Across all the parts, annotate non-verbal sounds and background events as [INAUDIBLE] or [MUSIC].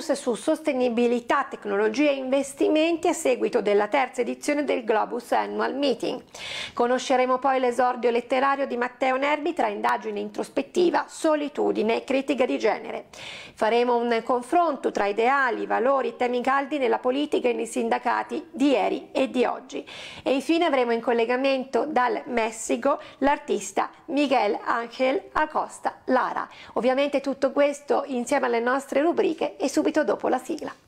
su sostenibilità, tecnologie e investimenti a seguito della terza edizione del Globus Annual Meeting. Conosceremo poi l'esordio letterario di Matteo Nervi tra indagine introspettiva, solitudine e critica di genere. Faremo un confronto tra ideali, valori, temi caldi nella politica e nei sindacati di ieri e di oggi. E infine avremo in collegamento dal Messico l'artista Miguel Ángel Acosta Lara. Ovviamente tutto questo insieme alle nostre rubriche e subito subito dopo la sigla.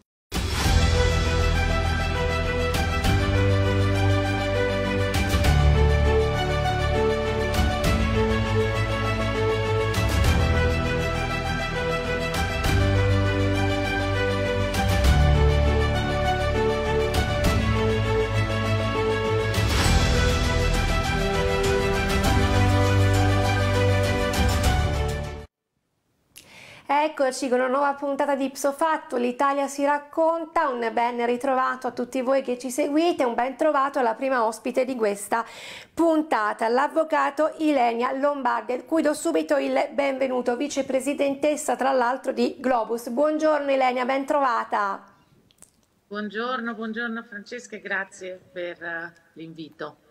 Eccoci con una nuova puntata di Ipsofatto, l'Italia si racconta, un ben ritrovato a tutti voi che ci seguite, un ben trovato alla prima ospite di questa puntata, l'avvocato Ilenia Lombardi, a cui do subito il benvenuto, vicepresidentessa tra l'altro di Globus. Buongiorno Ilenia, ben trovata. Buongiorno, buongiorno Francesca e grazie per uh, l'invito.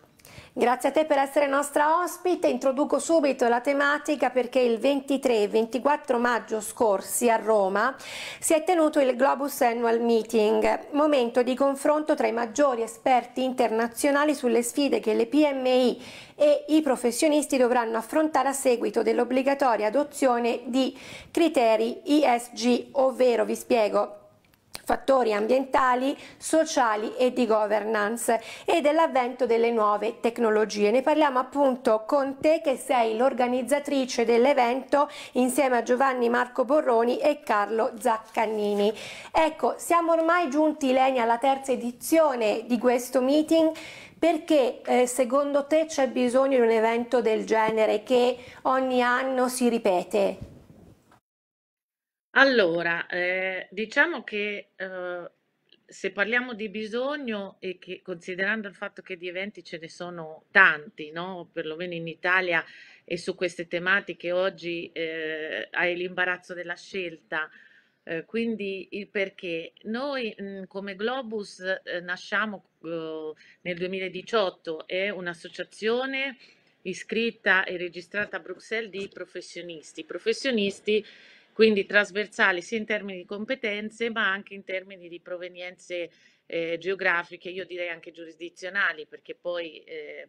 Grazie a te per essere nostra ospite. Introduco subito la tematica perché il 23 e 24 maggio scorsi a Roma si è tenuto il Globus Annual Meeting, momento di confronto tra i maggiori esperti internazionali sulle sfide che le PMI e i professionisti dovranno affrontare a seguito dell'obbligatoria adozione di criteri ISG, ovvero vi spiego fattori ambientali, sociali e di governance e dell'avvento delle nuove tecnologie. Ne parliamo appunto con te che sei l'organizzatrice dell'evento insieme a Giovanni Marco Borroni e Carlo Zaccannini. Ecco, siamo ormai giunti Leni alla terza edizione di questo meeting perché eh, secondo te c'è bisogno di un evento del genere che ogni anno si ripete? Allora, eh, diciamo che eh, se parliamo di bisogno e che considerando il fatto che di eventi ce ne sono tanti, no? Perlomeno in Italia e su queste tematiche oggi eh, hai l'imbarazzo della scelta. Eh, quindi il perché noi mh, mm, come Globus eh, nasciamo eh, nel 2018, è un'associazione iscritta e registrata a Bruxelles di professionisti. Professionisti quindi trasversali sia in termini di competenze ma anche in termini di provenienze eh, geografiche, io direi anche giurisdizionali, perché poi eh,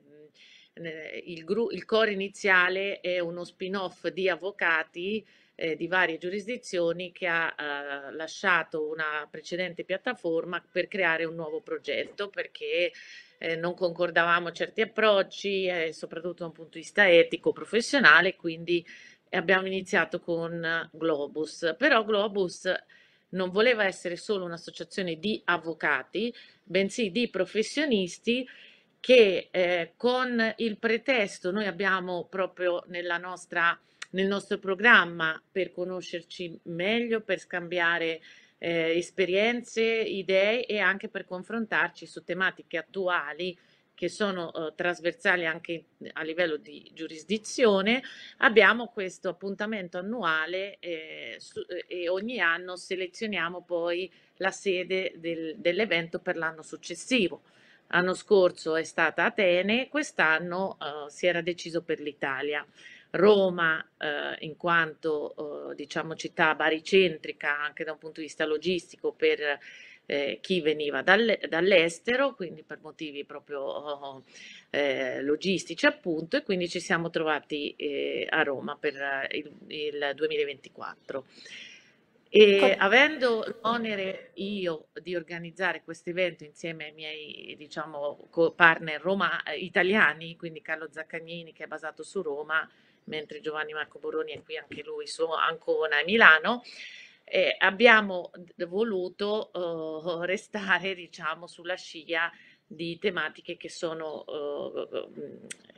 il, il, core iniziale è uno spin-off di avvocati eh, di varie giurisdizioni che ha eh, lasciato una precedente piattaforma per creare un nuovo progetto perché eh, non concordavamo certi approcci, eh, soprattutto da un punto di vista etico, professionale, quindi e abbiamo iniziato con Globus, però Globus non voleva essere solo un'associazione di avvocati, bensì di professionisti che eh, con il pretesto noi abbiamo proprio nostra, nel nostro programma per conoscerci meglio, per scambiare eh, esperienze, idee e anche per confrontarci su tematiche attuali che sono eh, trasversali anche a livello di giurisdizione, abbiamo questo appuntamento annuale eh, su, eh, e ogni anno selezioniamo poi la sede del, dell'evento per l'anno successivo. L'anno scorso è stata Atene, quest'anno eh, si era deciso per l'Italia. Roma, eh, in quanto eh, diciamo città baricentrica anche da un punto di vista logistico per eh, chi veniva dalle, dall'estero, quindi per motivi proprio eh, logistici appunto, e quindi ci siamo trovati eh, a Roma per il, il 2024. E avendo l'onere io di organizzare questo evento insieme ai miei diciamo, partner roma, italiani, quindi Carlo Zaccagnini che è basato su Roma, mentre Giovanni Marco Boroni è qui anche lui su Ancona e Milano, eh, abbiamo voluto uh, [LAUGHS] restare diciamo sulla scia di tematiche che sono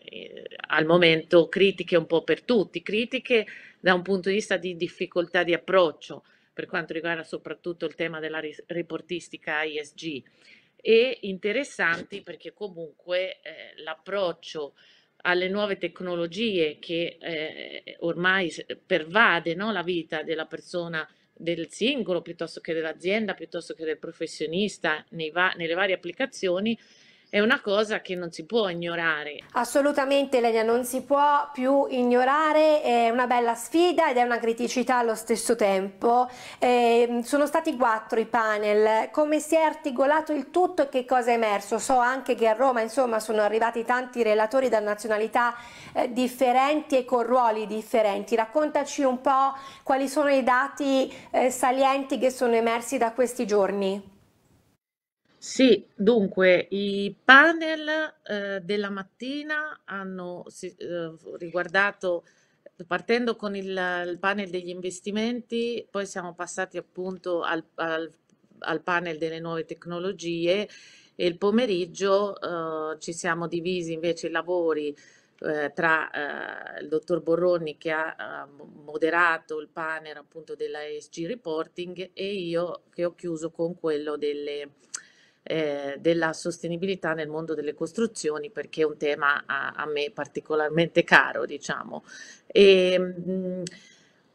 eh, al momento critiche un po' per tutti, critiche da un punto di vista di difficoltà di approccio per quanto riguarda soprattutto il tema della riportistica ISG e interessanti perché comunque eh, l'approccio alle nuove tecnologie che eh, ormai pervade no, la vita della persona del singolo piuttosto che dell'azienda, piuttosto che del professionista va- nelle varie applicazioni, è una cosa che non si può ignorare. Assolutamente Lenia, non si può più ignorare, è una bella sfida ed è una criticità allo stesso tempo. Eh, sono stati quattro i panel, come si è articolato il tutto e che cosa è emerso? So anche che a Roma insomma sono arrivati tanti relatori da nazionalità eh, differenti e con ruoli differenti. Raccontaci un po' quali sono i dati eh, salienti che sono emersi da questi giorni. Sì, dunque i panel eh, della mattina hanno si- eh, riguardato, partendo con il, il panel degli investimenti, poi siamo passati appunto al, al- al panel delle nuove tecnologie e il pomeriggio eh, ci siamo divisi invece i lavori eh, tra eh, il dottor Borroni che ha eh, moderato il panel appunto della ESG reporting e io che ho chiuso con quello delle eh, della sostenibilità nel mondo delle costruzioni perché è un tema a, a me particolarmente caro, diciamo. E, mh,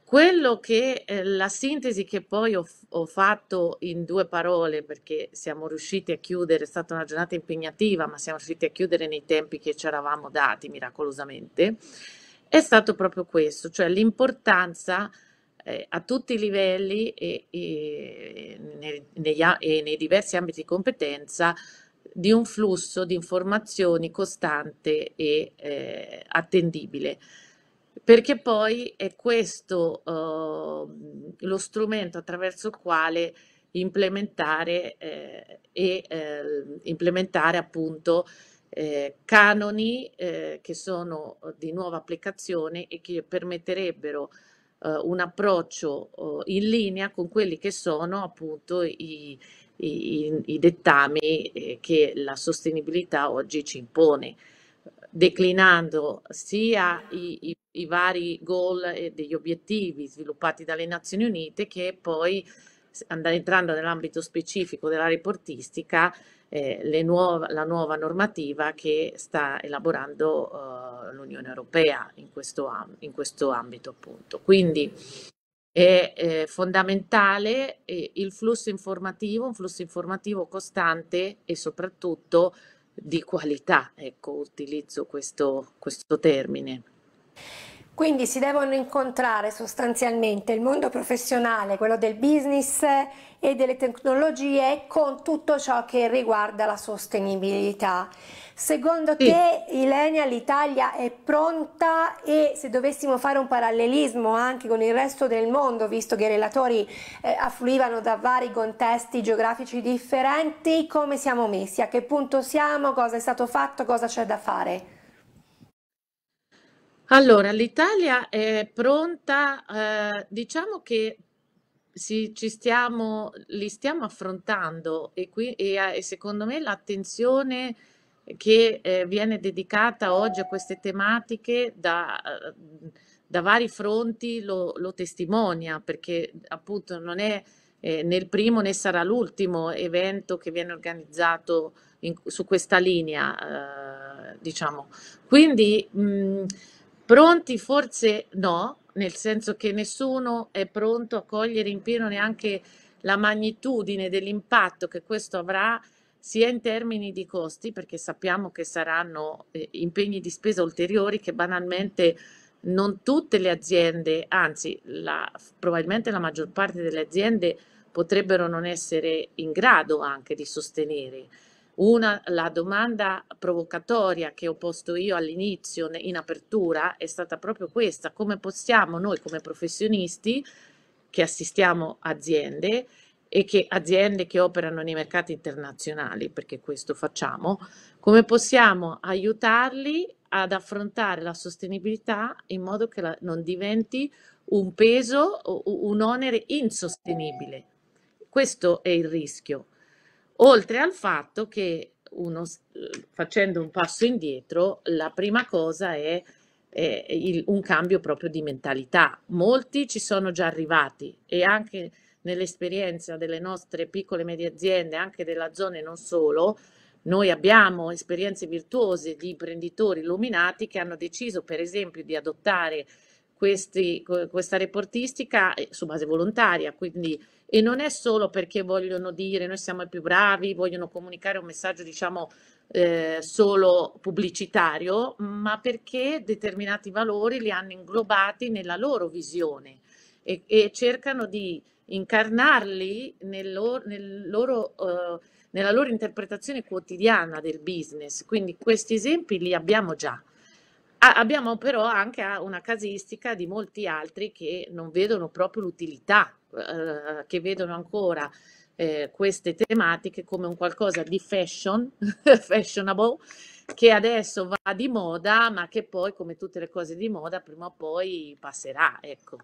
quello che eh, la sintesi che poi ho, ho, fatto in due parole, perché siamo riusciti a chiudere, è stata una giornata impegnativa, ma siamo riusciti a chiudere nei tempi che ci eravamo dati miracolosamente, è stato proprio questo, cioè l'importanza eh, a tutti i livelli e, e, nei, e nei diversi ambiti di competenza di un flusso di informazioni costante e eh, attendibile. Perché poi è questo uh, lo strumento attraverso il quale implementare eh, e eh, implementare appunto eh, canoni eh, che sono di nuova applicazione e che permetterebbero uh, un approccio uh, in linea con quelli che sono appunto i, i, i dettami eh, che la sostenibilità oggi ci impone, declinando sia i, i, i vari goal e degli obiettivi sviluppati dalle Nazioni Unite che poi entrando nell'ambito specifico della reportistica eh, nuova, la nuova normativa che sta elaborando uh, l'Unione Europea in questo, in questo, ambito appunto. Quindi è eh, fondamentale eh, il flusso informativo, un flusso informativo costante e soprattutto di qualità, ecco, utilizzo questo, questo termine. Quindi si devono incontrare sostanzialmente il mondo professionale, quello del business e delle tecnologie con tutto ciò che riguarda la sostenibilità. Secondo sì. te Ilenia l'Italia è pronta e se dovessimo fare un parallelismo anche con il resto del mondo, visto che i relatori eh, affluivano da vari contesti geografici differenti, come siamo messi? A che punto siamo? Cosa è stato fatto? Cosa c'è da fare? Allora, l'Italia è pronta, eh, diciamo che si, ci stiamo, li stiamo affrontando e, qui, e, e secondo me l'attenzione che eh, viene dedicata oggi a queste tematiche da, da vari fronti lo, lo, testimonia, perché appunto non è eh, né il primo né sarà l'ultimo evento che viene organizzato in, su questa linea, eh, diciamo. Quindi mh, Pronti forse no, nel senso che nessuno è pronto a cogliere in pieno neanche la magnitudine dell'impatto che questo avrà sia in termini di costi, perché sappiamo che saranno eh, impegni di spesa ulteriori che banalmente non tutte le aziende, anzi la, probabilmente la maggior parte delle aziende potrebbero non essere in grado anche di sostenere. Una, la domanda provocatoria che ho posto io all'inizio in apertura è stata proprio questa, come possiamo noi come professionisti che assistiamo aziende e che aziende che operano nei mercati internazionali, perché questo facciamo, come possiamo aiutarli ad affrontare la sostenibilità in modo che la, non diventi un peso o un onere insostenibile. Questo è il rischio. Oltre al fatto che uno, facendo un passo indietro, la prima cosa è, è il, un cambio proprio di mentalità. Molti ci sono già arrivati e anche nell'esperienza delle nostre piccole e medie aziende, anche della zona e non solo, noi abbiamo esperienze virtuose di imprenditori illuminati che hanno deciso per esempio di adottare questi, questa reportistica eh, su base volontaria, quindi e non è solo perché vogliono dire noi siamo i più bravi, vogliono comunicare un messaggio diciamo eh, solo pubblicitario, ma perché determinati valori li hanno inglobati nella loro visione e, e cercano di incarnarli nel loro, nel loro, uh, nella loro interpretazione quotidiana del business. Quindi questi esempi li abbiamo già. Ah, abbiamo però anche una casistica di molti altri che non vedono proprio l'utilità, eh, che vedono ancora eh, queste tematiche come un qualcosa di fashion, [LAUGHS] fashionable, che adesso va di moda, ma che poi, come tutte le cose di moda, prima o poi passerà. Ecco,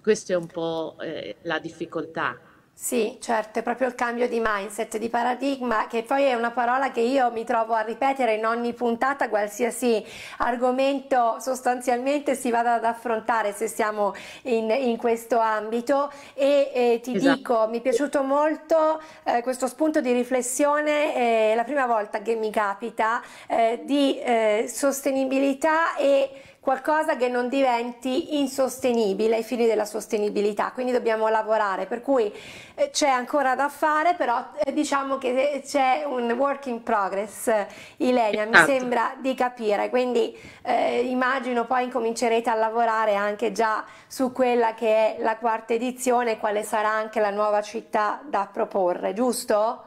questa è un po' eh, la difficoltà. Sì, certo, è proprio il cambio di mindset, di paradigma, che poi è una parola che io mi trovo a ripetere in ogni puntata, qualsiasi argomento sostanzialmente si vada ad affrontare se siamo in, in questo ambito e, e ti esatto. dico, mi è piaciuto molto eh, questo spunto di riflessione, è la prima volta che mi capita, eh, di eh, sostenibilità e qualcosa che non diventi insostenibile ai fini della sostenibilità, quindi dobbiamo lavorare, per cui eh, c'è ancora da fare, però eh, diciamo che c'è un work in progress, Ilenia, mi esatto. sembra di capire, quindi eh, immagino poi incomincerete a lavorare anche già su quella che è la quarta edizione, quale sarà anche la nuova città da proporre, giusto?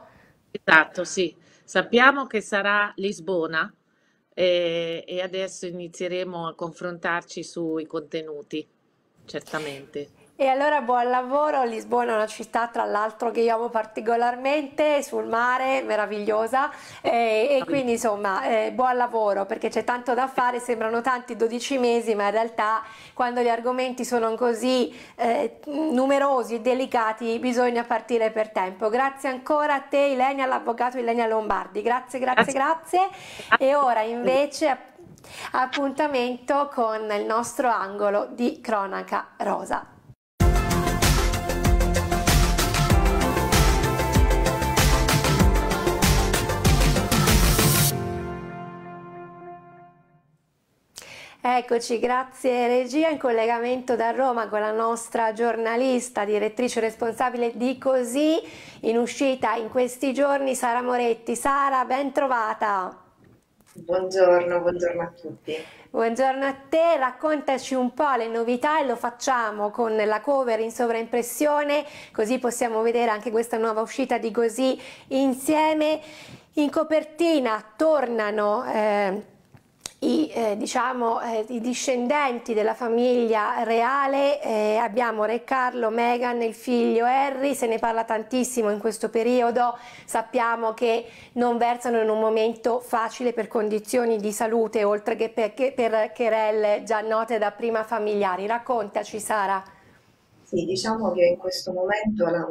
Esatto, sì. Sappiamo che sarà Lisbona, e, e adesso inizieremo a confrontarci sui contenuti, certamente. E allora buon lavoro, Lisbona è una città tra l'altro che io amo particolarmente, sul mare, meravigliosa. E, e quindi insomma eh, buon lavoro perché c'è tanto da fare, sembrano tanti 12 mesi ma in realtà quando gli argomenti sono così eh, numerosi e delicati bisogna partire per tempo. Grazie ancora a te Ilenia, all'avvocato Ilenia Lombardi, grazie, grazie, grazie. e ora invece appuntamento con il nostro angolo di cronaca rosa. Eccoci, grazie regia, in collegamento da Roma con la nostra giornalista, direttrice responsabile di Così, in uscita in questi giorni Sara Moretti. Sara, ben trovata. Buongiorno, buongiorno a tutti. Buongiorno a te, raccontaci un po' le novità e lo facciamo con la cover in sovraimpressione, così possiamo vedere anche questa nuova uscita di Così insieme. In copertina tornano... Eh, i, eh, diciamo, eh, i, discendenti della famiglia reale, eh, abbiamo Re Carlo, Meghan, il figlio Harry, se ne parla tantissimo in questo periodo, sappiamo che non versano in un momento facile per condizioni di salute, oltre che per, per querelle già note da prima familiari. Raccontaci Sara. Sì, diciamo che in questo momento la,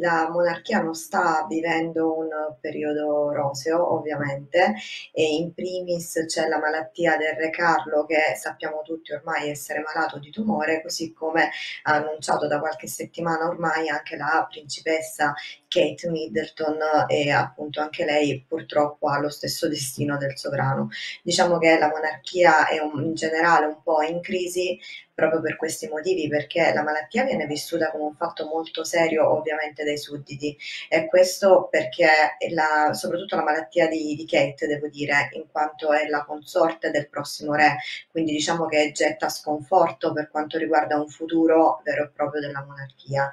la monarchia non sta vivendo un periodo roseo, ovviamente, e in primis c'è la malattia del Re Carlo che sappiamo tutti ormai essere malato di tumore, così come ha annunciato da qualche settimana ormai anche la principessa Kate Middleton e appunto anche lei purtroppo ha lo stesso destino del sovrano. Diciamo che la monarchia è un, in generale un po' in crisi, proprio per questi motivi, perché la malattia viene vissuta come un fatto molto serio ovviamente dai sudditi e questo perché la, soprattutto la malattia di, di, Kate, devo dire, in quanto è la consorte del prossimo re, quindi diciamo che getta sconforto per quanto riguarda un futuro vero e proprio della monarchia.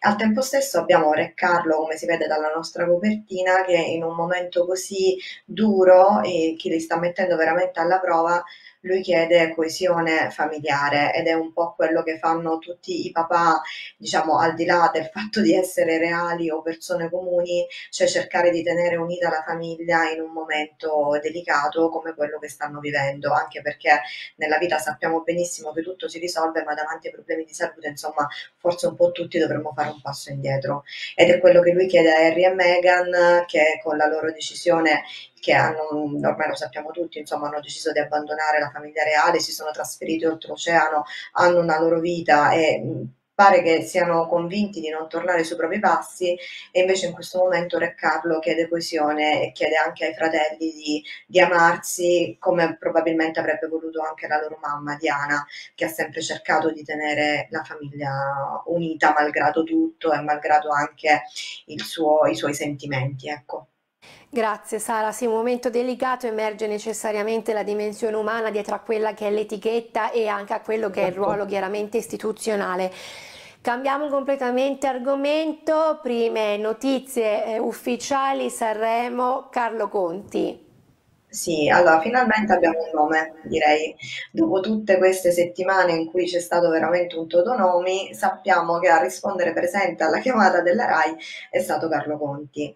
Al tempo stesso abbiamo Re Carlo, come si vede dalla nostra copertina, che in un momento così duro e che li sta mettendo veramente alla prova, lui chiede coesione familiare ed è un po' quello che fanno tutti i papà, diciamo al di là del fatto di essere reali o persone comuni, cioè cercare di tenere unita la famiglia in un momento delicato come quello che stanno vivendo, anche perché nella vita sappiamo benissimo che tutto si risolve, ma davanti ai problemi di salute, insomma, forse un po' tutti dovremmo fare un passo indietro. Ed è quello che lui chiede a Harry e Meghan, che con la loro decisione che hanno, ormai lo sappiamo tutti, insomma, hanno deciso di abbandonare la famiglia reale, si sono trasferiti oltreoceano, hanno una loro vita e pare che siano convinti di non tornare sui propri passi e invece in questo momento Re Carlo chiede coesione e chiede anche ai fratelli di, di amarsi come probabilmente avrebbe voluto anche la loro mamma Diana che ha sempre cercato di tenere la famiglia unita malgrado tutto e malgrado anche suo, i suoi sentimenti. Ecco. Grazie Sara, sì, un momento delicato emerge necessariamente la dimensione umana dietro a quella che è l'etichetta e anche a quello che è il certo. ruolo chiaramente istituzionale. Cambiamo completamente argomento, prime notizie eh, ufficiali Sanremo, Carlo Conti. Sì, allora finalmente abbiamo un nome, direi. Dopo tutte queste settimane in cui c'è stato veramente un totonomi, sappiamo che a rispondere presente alla chiamata della RAI è stato Carlo Conti.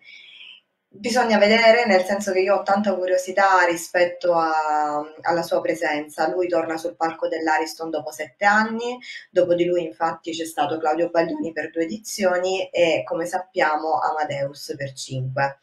Bisogna vedere, nel senso che io ho tanta curiosità rispetto a, alla sua presenza. Lui torna sul palco dell'Ariston dopo sette anni, dopo di lui infatti c'è stato Claudio Baglioni per due edizioni e come sappiamo Amadeus per cinque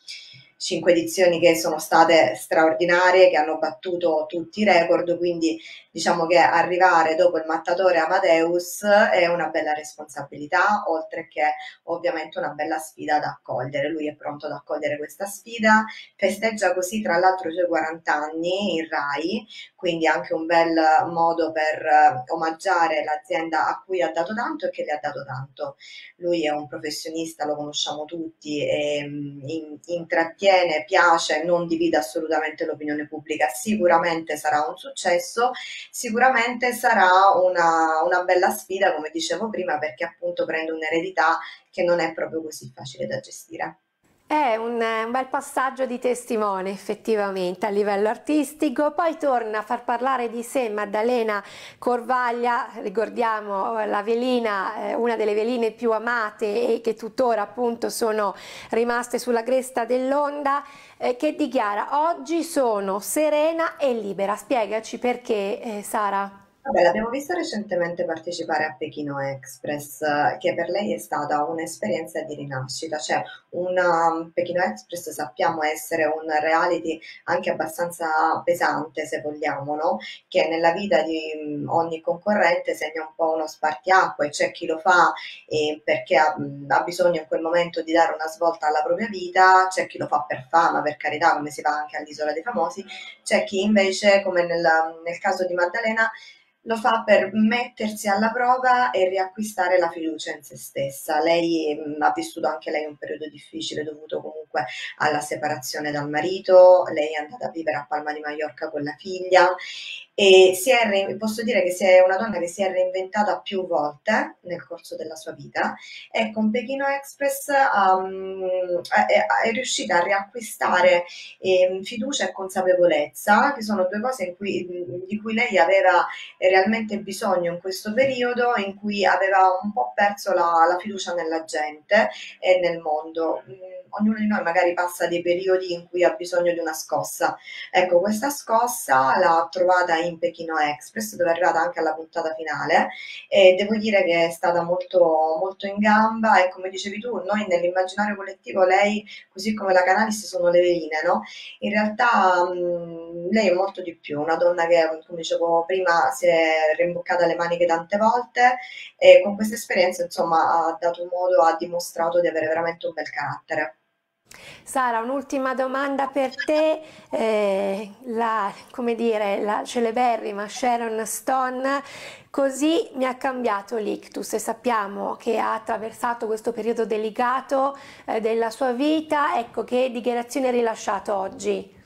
cinque edizioni che sono state straordinarie, che hanno battuto tutti i record, quindi diciamo che arrivare dopo il mattatore Amadeus è una bella responsabilità, oltre che ovviamente una bella sfida da accogliere. Lui è pronto ad accogliere questa sfida, festeggia così tra l'altro i suoi 40 anni in RAI, quindi anche un bel modo per eh, omaggiare l'azienda a cui ha dato tanto e che le ha dato tanto. Lui è un professionista, lo conosciamo tutti, e, mm, in, intrattiene, piace, non divide assolutamente l'opinione pubblica, sicuramente sarà un successo, sicuramente sarà una, una bella sfida, come dicevo prima, perché appunto prende un'eredità che non è proprio così facile da gestire. È un, un, bel passaggio di testimone effettivamente a livello artistico, poi torna a far parlare di sé Maddalena Corvaglia, ricordiamo la velina, eh, una delle veline più amate e che tuttora appunto sono rimaste sulla cresta dell'onda, eh, che dichiara oggi sono serena e libera. Spiegaci perché eh, Sara. Vabbè, l'abbiamo vista recentemente partecipare a Pechino Express, che per lei è stata un'esperienza di rinascita, cioè una, um, Pechino Express sappiamo essere un reality anche abbastanza pesante, se vogliamo, no? che nella vita di mm, ogni concorrente segna un po' uno spartiacque, c'è chi lo fa eh, perché ha, mm, ha, bisogno in quel momento di dare una svolta alla propria vita, c'è chi lo fa per fama, per carità, come si fa anche all'Isola dei Famosi, c'è chi invece, come nel, nel caso di Maddalena, lo fa per mettersi alla prova e riacquistare la fiducia in se stessa. Lei mh, mm, ha vissuto anche lei un periodo difficile dovuto comunque alla separazione dal marito, lei è andata a vivere a Palma di Mallorca con la figlia e è, posso dire che si è una donna che si è reinventata più volte nel corso della sua vita e con Pechino Express um, è, è, riuscita a riacquistare eh, fiducia e consapevolezza, che sono due cose cui, di cui lei aveva realmente bisogno in questo periodo, in cui aveva un po' perso la, la fiducia nella gente e nel mondo. Mm, ognuno di noi magari passa dei periodi in cui ha bisogno di una scossa. Ecco, questa scossa l'ha trovata Pechino Express, dove è arrivata anche alla puntata finale e devo dire che è stata molto, molto in gamba e come dicevi tu, noi nell'immaginario collettivo lei, così come la Canalis, sono le veline, no? In realtà mh, lei è molto di più, una donna che, come dicevo prima, si è rimboccata le maniche tante volte e con questa esperienza, insomma, ha dato modo, ha dimostrato di avere veramente un bel carattere. Sara, un'ultima domanda per te, eh, la, come dire, la celeberrima Sharon Stone, così mi ha cambiato l'ictus e sappiamo che ha attraversato questo periodo delicato eh, della sua vita, ecco che dichiarazione ha rilasciato oggi?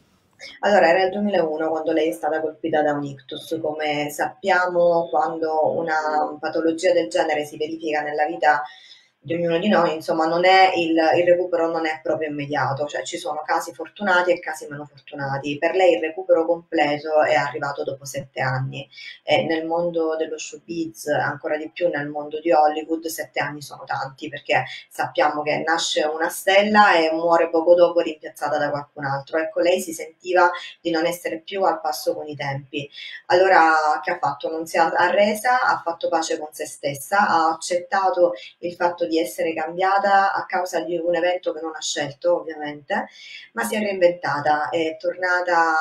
Allora, era il 2001 quando lei è stata colpita da un ictus. Come sappiamo, quando una patologia del genere si verifica nella vita di ognuno di noi, insomma, non è il, il, recupero non è proprio immediato, cioè ci sono casi fortunati e casi meno fortunati. Per lei il recupero completo è arrivato dopo sette anni e nel mondo dello showbiz, ancora di più nel mondo di Hollywood, sette anni sono tanti perché sappiamo che nasce una stella e muore poco dopo rimpiazzata da qualcun altro. Ecco, lei si sentiva di non essere più al passo con i tempi. Allora, che ha fatto? Non si è arresa, ha fatto pace con se stessa, ha accettato il fatto di essere cambiata a causa di un evento che non ha scelto, ovviamente, ma si è reinventata, è tornata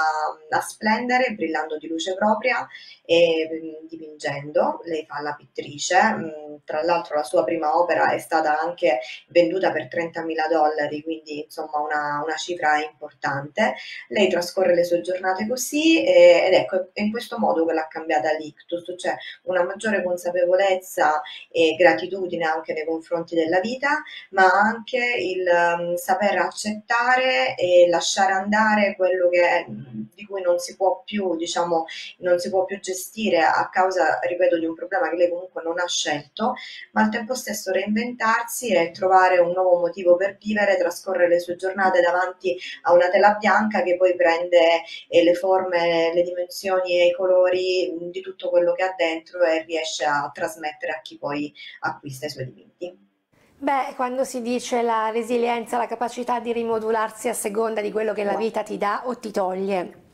a splendere, brillando di luce propria e mm, dipingendo. Lei fa la pittrice, mm, tra l'altro la sua prima opera è stata anche venduta per 30.000 dollari, quindi insomma una, una cifra importante. Lei trascorre le sue giornate così e, ed ecco, è in questo modo che l'ha cambiata l'ictus, cioè una maggiore consapevolezza e gratitudine anche nei confronti della vita, ma anche il um, saper accettare e lasciare andare quello che, di cui non si può più, diciamo, non si può più gestire a causa, ripeto, di un problema che lei comunque non ha scelto, ma al tempo stesso reinventarsi e trovare un nuovo motivo per vivere, trascorrere le sue giornate davanti a una tela bianca che poi prende eh, le forme, le dimensioni e i colori di tutto quello che ha dentro e riesce a trasmettere a chi poi acquista i suoi dipinti. Beh, quando si dice la resilienza, la capacità di rimodularsi a seconda di quello che la vita ti dà o ti toglie.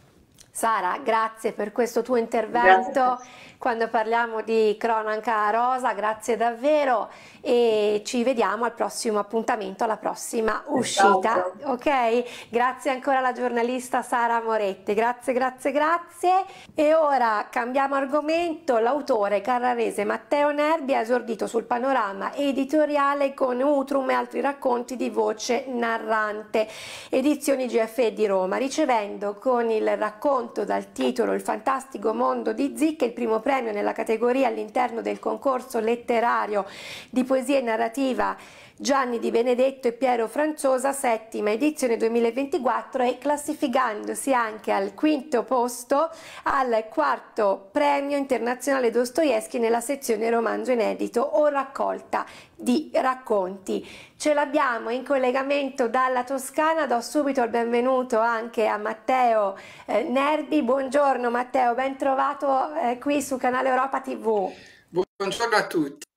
Sara, grazie per questo tuo intervento. Grazie quando parliamo di cronaca rosa, grazie davvero e ci vediamo al prossimo appuntamento, alla prossima uscita. Esatto. Ok? Grazie ancora alla giornalista Sara Moretti, grazie, grazie, grazie. E ora cambiamo argomento, l'autore carrarese Matteo Nerbi ha esordito sul panorama editoriale con Utrum e altri racconti di voce narrante, edizioni GFE di Roma, ricevendo con il racconto dal titolo Il fantastico mondo di Zic il primo premio premio nella categoria all'interno del concorso letterario di poesia e narrativa Gianni Di Benedetto e Piero Franzosa, settima edizione 2024 e classificandosi anche al quinto posto al quarto premio internazionale Dostoevsky nella sezione romanzo inedito o raccolta di racconti. Ce l'abbiamo in collegamento dalla Toscana, do subito il benvenuto anche a Matteo eh, Nerbi. Buongiorno Matteo, ben trovato eh, qui su Canale Europa TV. Buongiorno a tutti.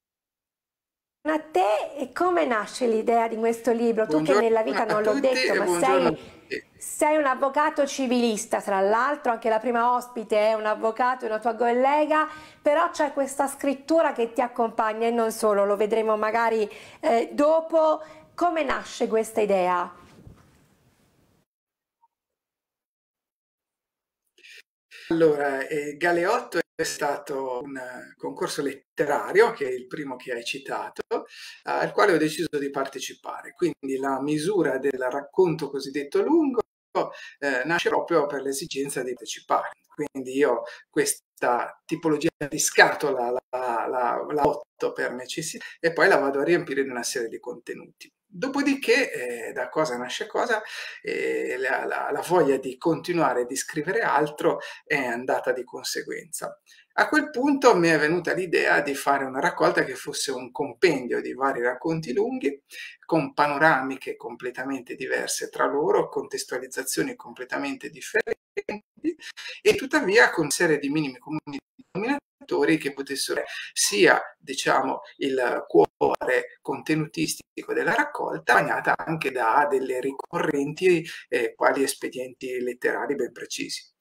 A te come nasce l'idea di questo libro? Tu che nella vita non l'ho detto, ma sei, sei, un avvocato civilista, tra l'altro, anche la prima ospite è un avvocato, una tua collega, però c'è questa scrittura che ti accompagna e non solo, lo vedremo magari eh, dopo. Come nasce questa idea? Allora, eh, Galeotto è stato un concorso letterario, che è il primo che hai citato, al quale ho deciso di partecipare. Quindi la misura del racconto cosiddetto lungo eh, nasce proprio per l'esigenza di partecipare. Quindi io questa tipologia di scatola la, la, la otto per necessità e poi la vado a riempire di una serie di contenuti. Dopodiché, eh, da cosa nasce cosa, eh, la, la, la, voglia di continuare di scrivere altro è andata di conseguenza. A quel punto mi è venuta l'idea di fare una raccolta che fosse un compendio di vari racconti lunghi, con panoramiche completamente diverse tra loro, contestualizzazioni completamente differenti e tuttavia con serie di minimi comuni denominatori che potessero sia diciamo il cuore contenutistico della raccolta bagnata anche da delle ricorrenti eh, quali espedienti letterari ben precisi.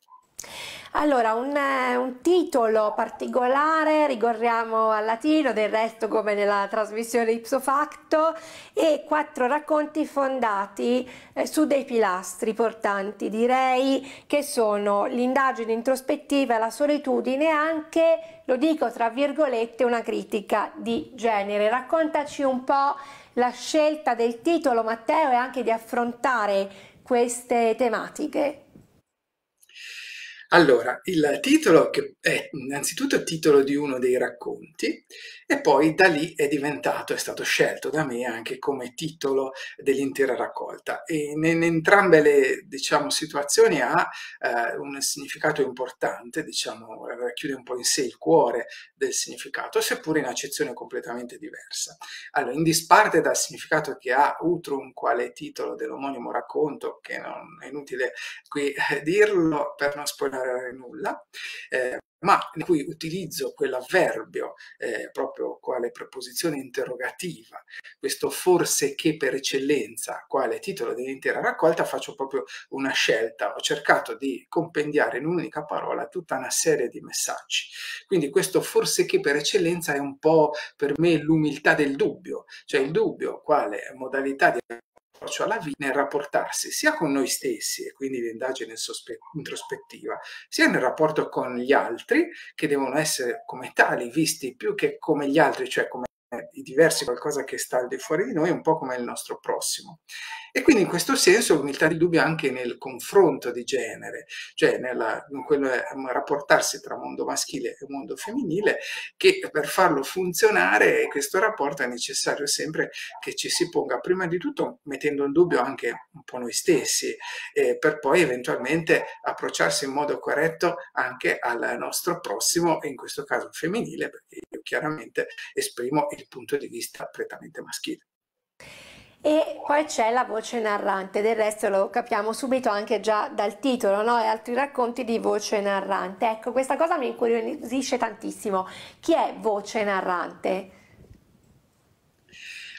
Allora, un, eh, un, titolo particolare, ricorriamo al latino, del resto come nella trasmissione ipso facto, e quattro racconti fondati eh, su dei pilastri portanti, direi, che sono l'indagine introspettiva e la solitudine, anche, lo dico tra virgolette, una critica di genere. Raccontaci un po' la scelta del titolo, Matteo, e anche di affrontare queste tematiche. Allora, il titolo che è innanzitutto il titolo di uno dei racconti e poi da lì è diventato, è stato scelto da me anche come titolo dell'intera raccolta. E in, entrambe le diciamo, situazioni ha eh, un significato importante, diciamo, racchiude un po' in sé il cuore del significato, seppure in accezione completamente diversa. Allora, in disparte dal significato che ha Utrum quale titolo dell'omonimo racconto, che non è inutile qui eh, dirlo per non spoilerare nulla, eh, ma in cui utilizzo quell'avverbio eh, proprio quale preposizione interrogativa, questo forse che per eccellenza, quale titolo dell'intera raccolta, faccio proprio una scelta. Ho cercato di compendiare in un'unica parola tutta una serie di messaggi. Quindi questo forse che per eccellenza è un po' per me l'umiltà del dubbio, cioè il dubbio quale modalità di approccio alla vita nel rapportarsi sia con noi stessi e quindi l'indagine introspettiva, sia nel rapporto con gli altri che devono essere come tali visti più che come gli altri, cioè come i diversi, qualcosa che sta al di fuori di noi, un po' come il nostro prossimo. E quindi in questo senso l'umiltà di dubbio anche nel confronto di genere, cioè nella, in quel rapportarsi tra mondo maschile e mondo femminile, che per farlo funzionare questo rapporto è necessario sempre che ci si ponga prima di tutto mettendo in dubbio anche un po' noi stessi, eh, per poi eventualmente approcciarsi in modo corretto anche al nostro prossimo, e in questo caso femminile, perché io chiaramente esprimo il punto di vista prettamente maschile. E poi c'è la voce narrante, del resto lo capiamo subito anche già dal titolo, no? E altri racconti di voce narrante. Ecco, questa cosa mi incuriosisce tantissimo. Chi è voce narrante?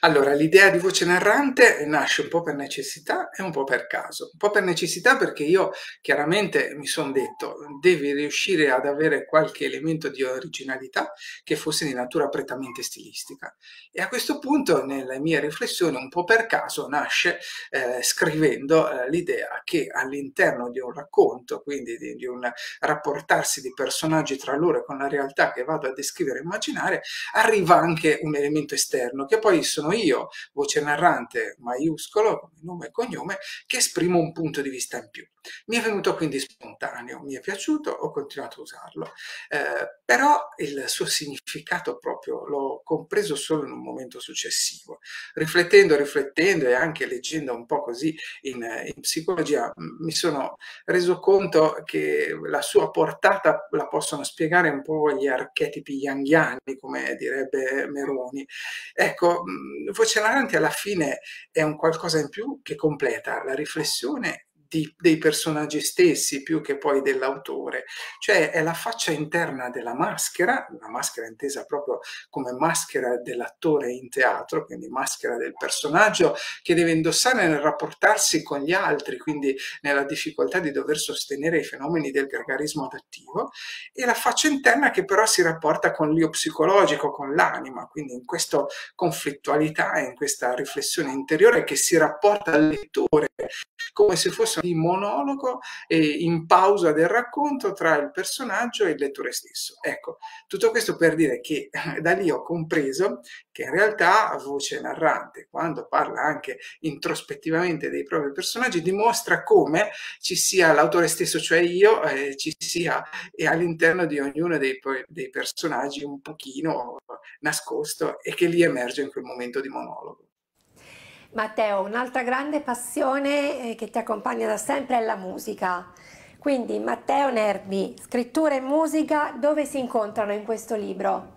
Allora, l'idea di voce narrante nasce un po' per necessità e un po' per caso. Un po' per necessità perché io chiaramente mi sono detto devi riuscire ad avere qualche elemento di originalità che fosse di natura prettamente stilistica. E a questo punto, nelle mie riflessioni, un po' per caso, nasce eh, scrivendo eh, l'idea che all'interno di un racconto, quindi di, di, un rapportarsi di personaggi tra loro e con la realtà che vado a descrivere e immaginare, arriva anche un elemento esterno che poi sono io, voce narrante maiuscolo, nome e cognome, che esprimo un punto di vista in più. Mi è venuto quindi spontaneo, mi è piaciuto, ho continuato a usarlo, eh, però il suo significato proprio l'ho compreso solo in un momento successivo. Riflettendo, riflettendo e anche leggendo un po' così in, in psicologia, mi sono reso conto che la sua portata la possono spiegare un po' gli archetipi yanghiani, come direbbe Meroni. Ecco, Voce narrante alla fine è un qualcosa in più che completa la riflessione di, dei personaggi stessi più che poi dell'autore, cioè è la faccia interna della maschera, una maschera intesa proprio come maschera dell'attore in teatro, quindi maschera del personaggio che deve indossare nel rapportarsi con gli altri, quindi nella difficoltà di dover sostenere i fenomeni del gregarismo adattivo, e la faccia interna che però si rapporta con l'io psicologico, con l'anima, quindi in questa conflittualità in questa riflessione interiore che si rapporta al lettore come se fosse di monologo e in pausa del racconto tra il personaggio e il lettore stesso. Ecco, tutto questo per dire che da lì ho compreso che in realtà voce narrante, quando parla anche introspettivamente dei propri personaggi, dimostra come ci sia l'autore stesso, cioè io, eh, ci sia all'interno di ognuno dei, dei personaggi un pochino nascosto e che lì emerge in quel momento di monologo. Matteo, un'altra grande passione eh, che ti accompagna da sempre è la musica. Quindi Matteo Nervi, scrittura e musica, dove si incontrano in questo libro?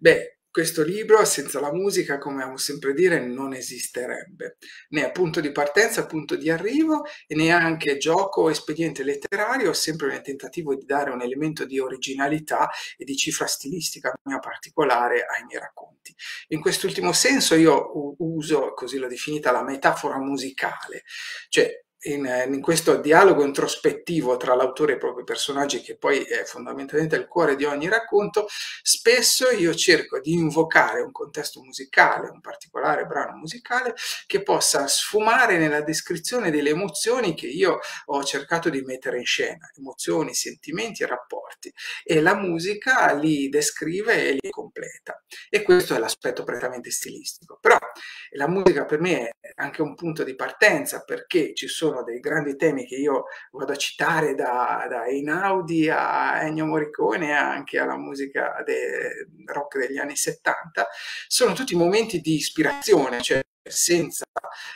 Beh, questo libro senza la musica, come amo sempre dire, non esisterebbe, né punto di partenza, punto di arrivo e neanche gioco o espediente letterario, sempre nel tentativo di dare un elemento di originalità e di cifra stilistica mia particolare ai miei racconti. In quest'ultimo senso io uso, così l'ho definita, la metafora musicale, cioè in, in, questo dialogo introspettivo tra l'autore e i propri personaggi, che poi è fondamentalmente il cuore di ogni racconto, spesso io cerco di invocare un contesto musicale, un particolare brano musicale, che possa sfumare nella descrizione delle emozioni che io ho cercato di mettere in scena, emozioni, sentimenti e rapporti. E la musica li descrive e li completa. E questo è l'aspetto prettamente stilistico. Però la musica per me è anche un punto di partenza perché ci sono dei grandi temi che io vado a citare da, da Einaudi a Ennio Morricone anche alla musica del rock degli anni 70, sono tutti momenti di ispirazione, cioè senza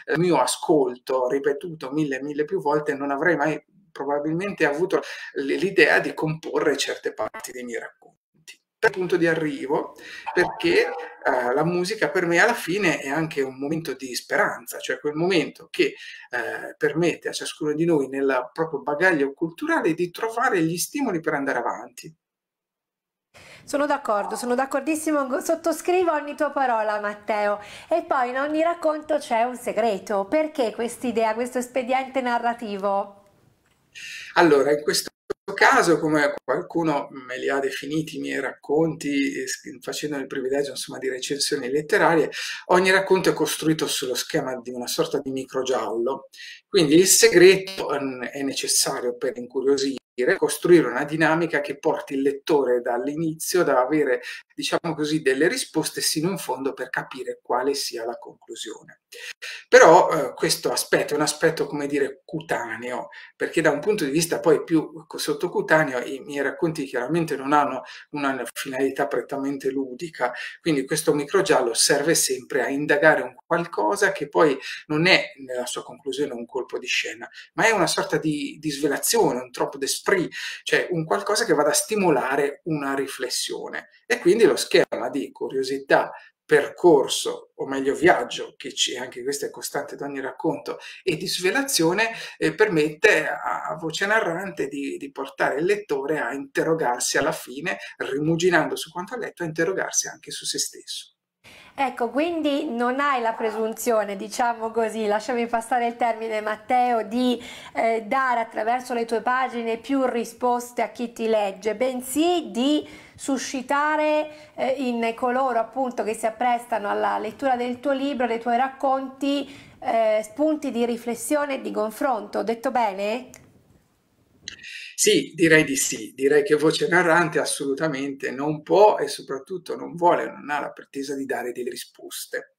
il mio ascolto ripetuto mille e mille più volte non avrei mai probabilmente avuto l'idea di comporre certe parti dei miei racconti. Punto di arrivo, perché eh, la musica per me alla fine è anche un momento di speranza, cioè quel momento che eh, permette a ciascuno di noi nel proprio bagaglio culturale di trovare gli stimoli per andare avanti. Sono d'accordo, sono d'accordissimo, sottoscrivo ogni tua parola Matteo. E poi in ogni racconto c'è un segreto. Perché quest'idea, questo espediente narrativo? Allora, in questo caso, come qualcuno me li ha definiti i miei racconti, facendo il privilegio insomma, di recensioni letterarie, ogni racconto è costruito sullo schema di una sorta di microgiallo. Quindi il segreto mm, è necessario per incuriosire costruire una dinamica che porti il lettore dall'inizio ad avere, diciamo così, delle risposte sino in fondo per capire quale sia la conclusione. Però eh, questo aspetto è un aspetto, come dire, cutaneo, perché da un punto di vista poi più sottocutaneo i miei racconti chiaramente non hanno una finalità prettamente ludica, quindi questo microgiallo serve sempre a indagare un qualcosa che poi non è nella sua conclusione un colpo di scena, ma è una sorta di, di svelazione, un troppo d'esprit, cioè un qualcosa che vada a stimolare una riflessione. E quindi lo schema di curiosità, percorso, o meglio viaggio, che c'è, anche questo è costante ad ogni racconto, e di svelazione eh, permette a, voce narrante di, di, portare il lettore a interrogarsi alla fine, rimuginando su quanto ha letto, a interrogarsi anche su se stesso. Ecco, quindi non hai la presunzione, diciamo così, lasciami passare il termine Matteo, di eh, dare attraverso le tue pagine più risposte a chi ti legge, bensì di suscitare eh, in coloro appunto che si apprestano alla lettura del tuo libro, dei tuoi racconti, eh, spunti di riflessione e di confronto. Ho detto bene? Sì, direi di sì, direi che voce narrante assolutamente non può e soprattutto non vuole, non ha la pretesa di dare delle risposte.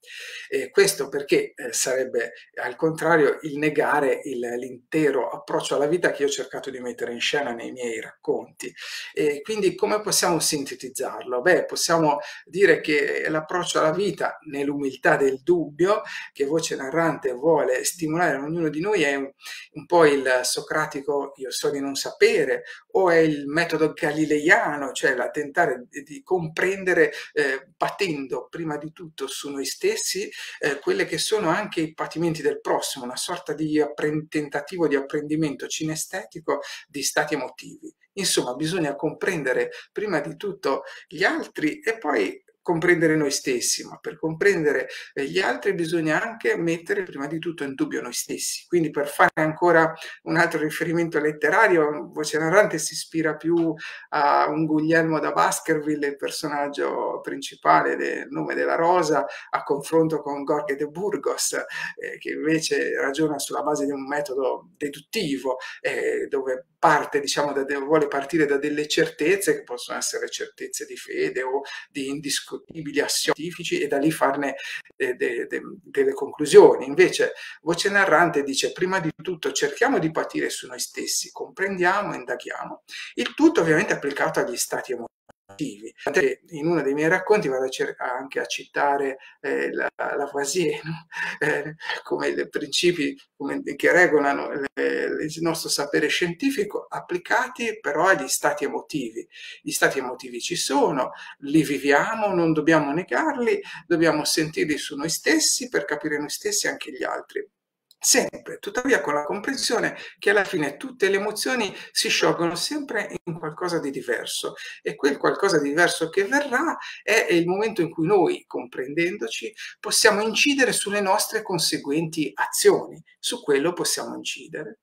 E questo perché eh, sarebbe al contrario il negare il, l'intero approccio alla vita che io ho cercato di mettere in scena nei miei racconti. E quindi come possiamo sintetizzarlo? Beh, possiamo dire che l'approccio alla vita nell'umiltà del dubbio che voce narrante vuole stimolare in ognuno di noi è un, un po' il socratico io so di non sapere sapere o è il metodo galileiano, cioè la tentare di comprendere eh, patendo prima di tutto su noi stessi eh, quelle che sono anche i patimenti del prossimo, una sorta di tentativo di apprendimento cinestetico di stati emotivi. Insomma, bisogna comprendere prima di tutto gli altri e poi comprendere noi stessi, ma per comprendere eh, gli altri bisogna anche mettere prima di tutto in dubbio noi stessi. Quindi per fare ancora un altro riferimento letterario, Voce Narrante si ispira più a un Guglielmo da Baskerville, il personaggio principale del nome della rosa, a confronto con Gorge de Burgos, eh, che invece ragiona sulla base di un metodo deduttivo, eh, dove parte, diciamo, da, vuole partire da delle certezze che possono essere certezze di fede o di indiscutibili assiomi scientifici e da lì farne eh, de, de, delle conclusioni. Invece Voce Narrante dice prima di tutto cerchiamo di patire su noi stessi, comprendiamo, indaghiamo. Il tutto ovviamente applicato agli stati emotivi motivi. In uno dei miei racconti vado a anche a citare eh, la, Lavoisier no? [LAUGHS] eh, come i principi come, che regolano le, il nostro sapere scientifico applicati però agli stati emotivi. Gli stati emotivi ci sono, li viviamo, non dobbiamo negarli, dobbiamo sentirli su noi stessi per capire noi stessi e anche gli altri sempre, tuttavia con la comprensione che alla fine tutte le emozioni si sciolgono sempre in qualcosa di diverso e quel qualcosa di diverso che verrà è il momento in cui noi, comprendendoci, possiamo incidere sulle nostre conseguenti azioni, su quello possiamo incidere.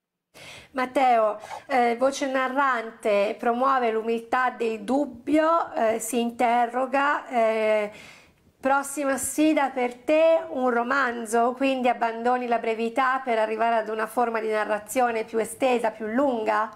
Matteo, eh, voce narrante promuove l'umiltà del dubbio, eh, si interroga. Eh, Prossima sfida per te, un romanzo, quindi abbandoni la brevità per arrivare ad una forma di narrazione più estesa, più lunga?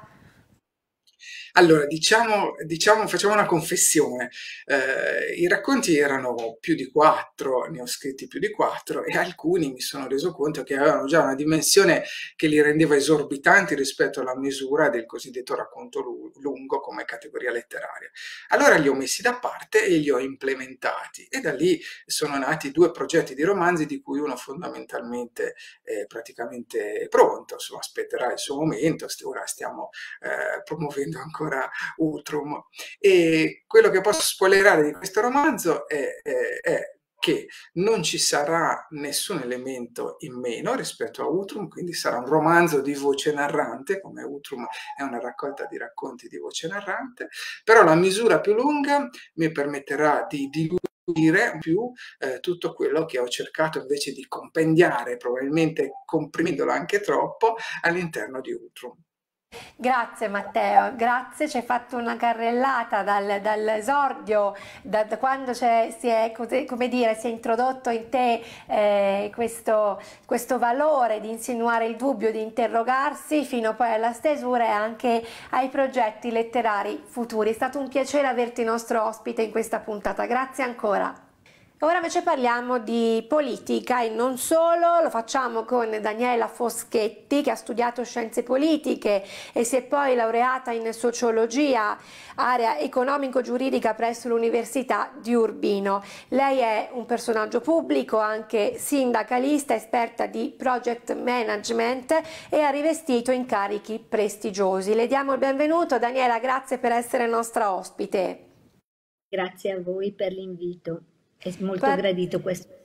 Allora, diciamo, diciamo, facciamo una confessione. Eh, I racconti erano più di quattro, ne ho scritti più di quattro e alcuni mi sono reso conto che avevano già una dimensione che li rendeva esorbitanti rispetto alla misura del cosiddetto racconto lungo come categoria letteraria. Allora li ho messi da parte e li ho implementati e da lì sono nati due progetti di romanzi di cui uno fondamentalmente è praticamente pronto, insomma aspetterà il suo momento, ora stiamo eh, promuovendo esistendo ancora Utrum. E quello che posso spoilerare di questo romanzo è, è, è che non ci sarà nessun elemento in meno rispetto a Utrum, quindi sarà un romanzo di voce narrante, come Utrum è una raccolta di racconti di voce narrante, però la misura più lunga mi permetterà di diluire più eh, tutto quello che ho cercato invece di compendiare, probabilmente comprimendolo anche troppo, all'interno di Utrum. Grazie Matteo, grazie, ci hai fatto una carrellata dal, dall'esordio, da, da, quando si è, dire, si è introdotto in te eh, questo, questo, valore di insinuare il dubbio, di interrogarsi, fino poi alla stesura e anche ai progetti letterari futuri. È stato un piacere averti nostro ospite in questa puntata, grazie ancora. Ora invece parliamo di politica e non solo, lo facciamo con Daniela Foschetti che ha studiato scienze politiche e si è poi laureata in sociologia, area economico-giuridica presso l'Università di Urbino. Lei è un personaggio pubblico, anche sindacalista, esperta di project management e ha rivestito incarichi prestigiosi. Le diamo il benvenuto. Daniela, grazie per essere nostra ospite. Grazie a voi per l'invito. È molto Par- gradito questo.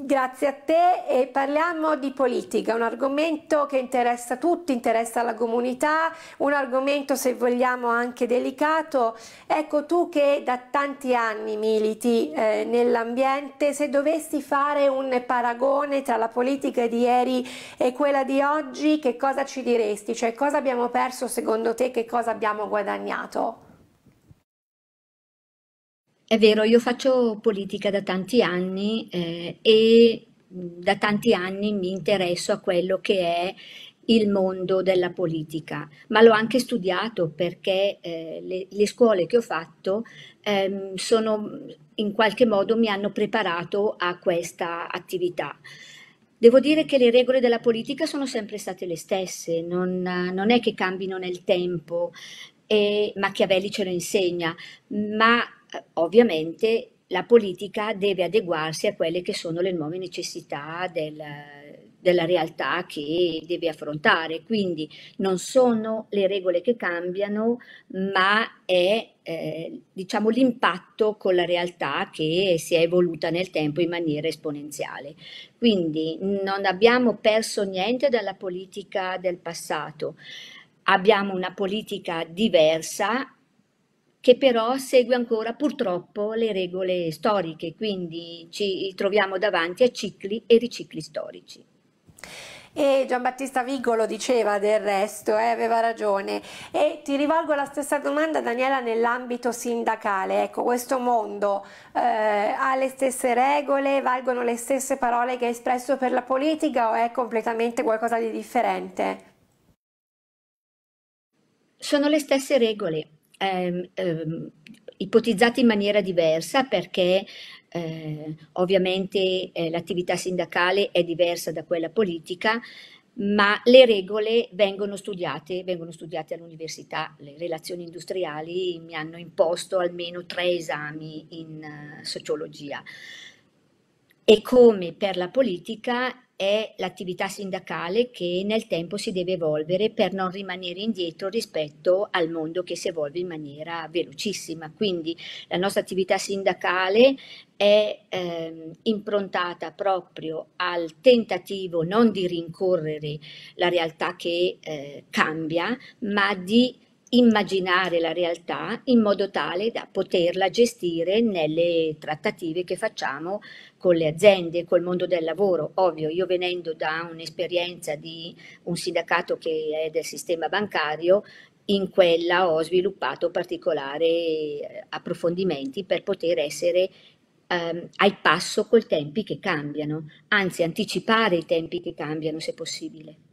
Grazie a te e parliamo di politica, un argomento che interessa tutti, interessa la comunità, un argomento se vogliamo anche delicato. Ecco tu che da tanti anni militi eh, nell'ambiente, se dovessi fare un paragone tra la politica di ieri e quella di oggi, che cosa ci diresti? Cioè cosa abbiamo perso secondo te, che cosa abbiamo guadagnato? È vero, io faccio politica da tanti anni eh, e da tanti anni mi interesso a quello che è il mondo della politica, ma l'ho anche studiato perché eh, le, le, scuole che ho fatto ehm, sono, in qualche modo mi hanno preparato a questa attività. Devo dire che le regole della politica sono sempre state le stesse, non, non è che cambino nel tempo, e Machiavelli ce lo insegna, ma eh, ovviamente la politica deve adeguarsi a quelle che sono le nuove necessità del, della realtà che deve affrontare. Quindi non sono le regole che cambiano, ma è eh, diciamo l'impatto con la realtà che si è evoluta nel tempo in maniera esponenziale. Quindi non abbiamo perso niente dalla politica del passato. Abbiamo una politica diversa che però segue ancora purtroppo le regole storiche, quindi ci troviamo davanti a cicli e ricicli storici. E Giambattista Vigo lo diceva del resto, eh, aveva ragione. E ti rivolgo la stessa domanda, Daniela, nell'ambito sindacale. Ecco, questo mondo eh, ha le stesse regole, valgono le stesse parole che hai espresso per la politica o è completamente qualcosa di differente? Sono le stesse regole ehm, ehm, ipotizzati in maniera diversa perché eh, ovviamente eh, l'attività sindacale è diversa da quella politica, ma le regole vengono studiate, vengono studiate all'università. Le relazioni industriali mi hanno imposto almeno tre esami in uh, sociologia. E come per la politica è l'attività sindacale che nel tempo si deve evolvere per non rimanere indietro rispetto al mondo che si evolve in maniera velocissima. Quindi la nostra attività sindacale è eh, improntata proprio al tentativo non di rincorrere la realtà che eh, cambia, ma di immaginare la realtà in modo tale da poterla gestire nelle trattative che facciamo con le aziende, col mondo del lavoro. Ovvio, io venendo da un'esperienza di un sindacato che è del sistema bancario, in quella ho sviluppato particolari eh, approfondimenti per poter essere ehm, ai passo col tempi che cambiano, anzi anticipare i tempi che cambiano se possibile.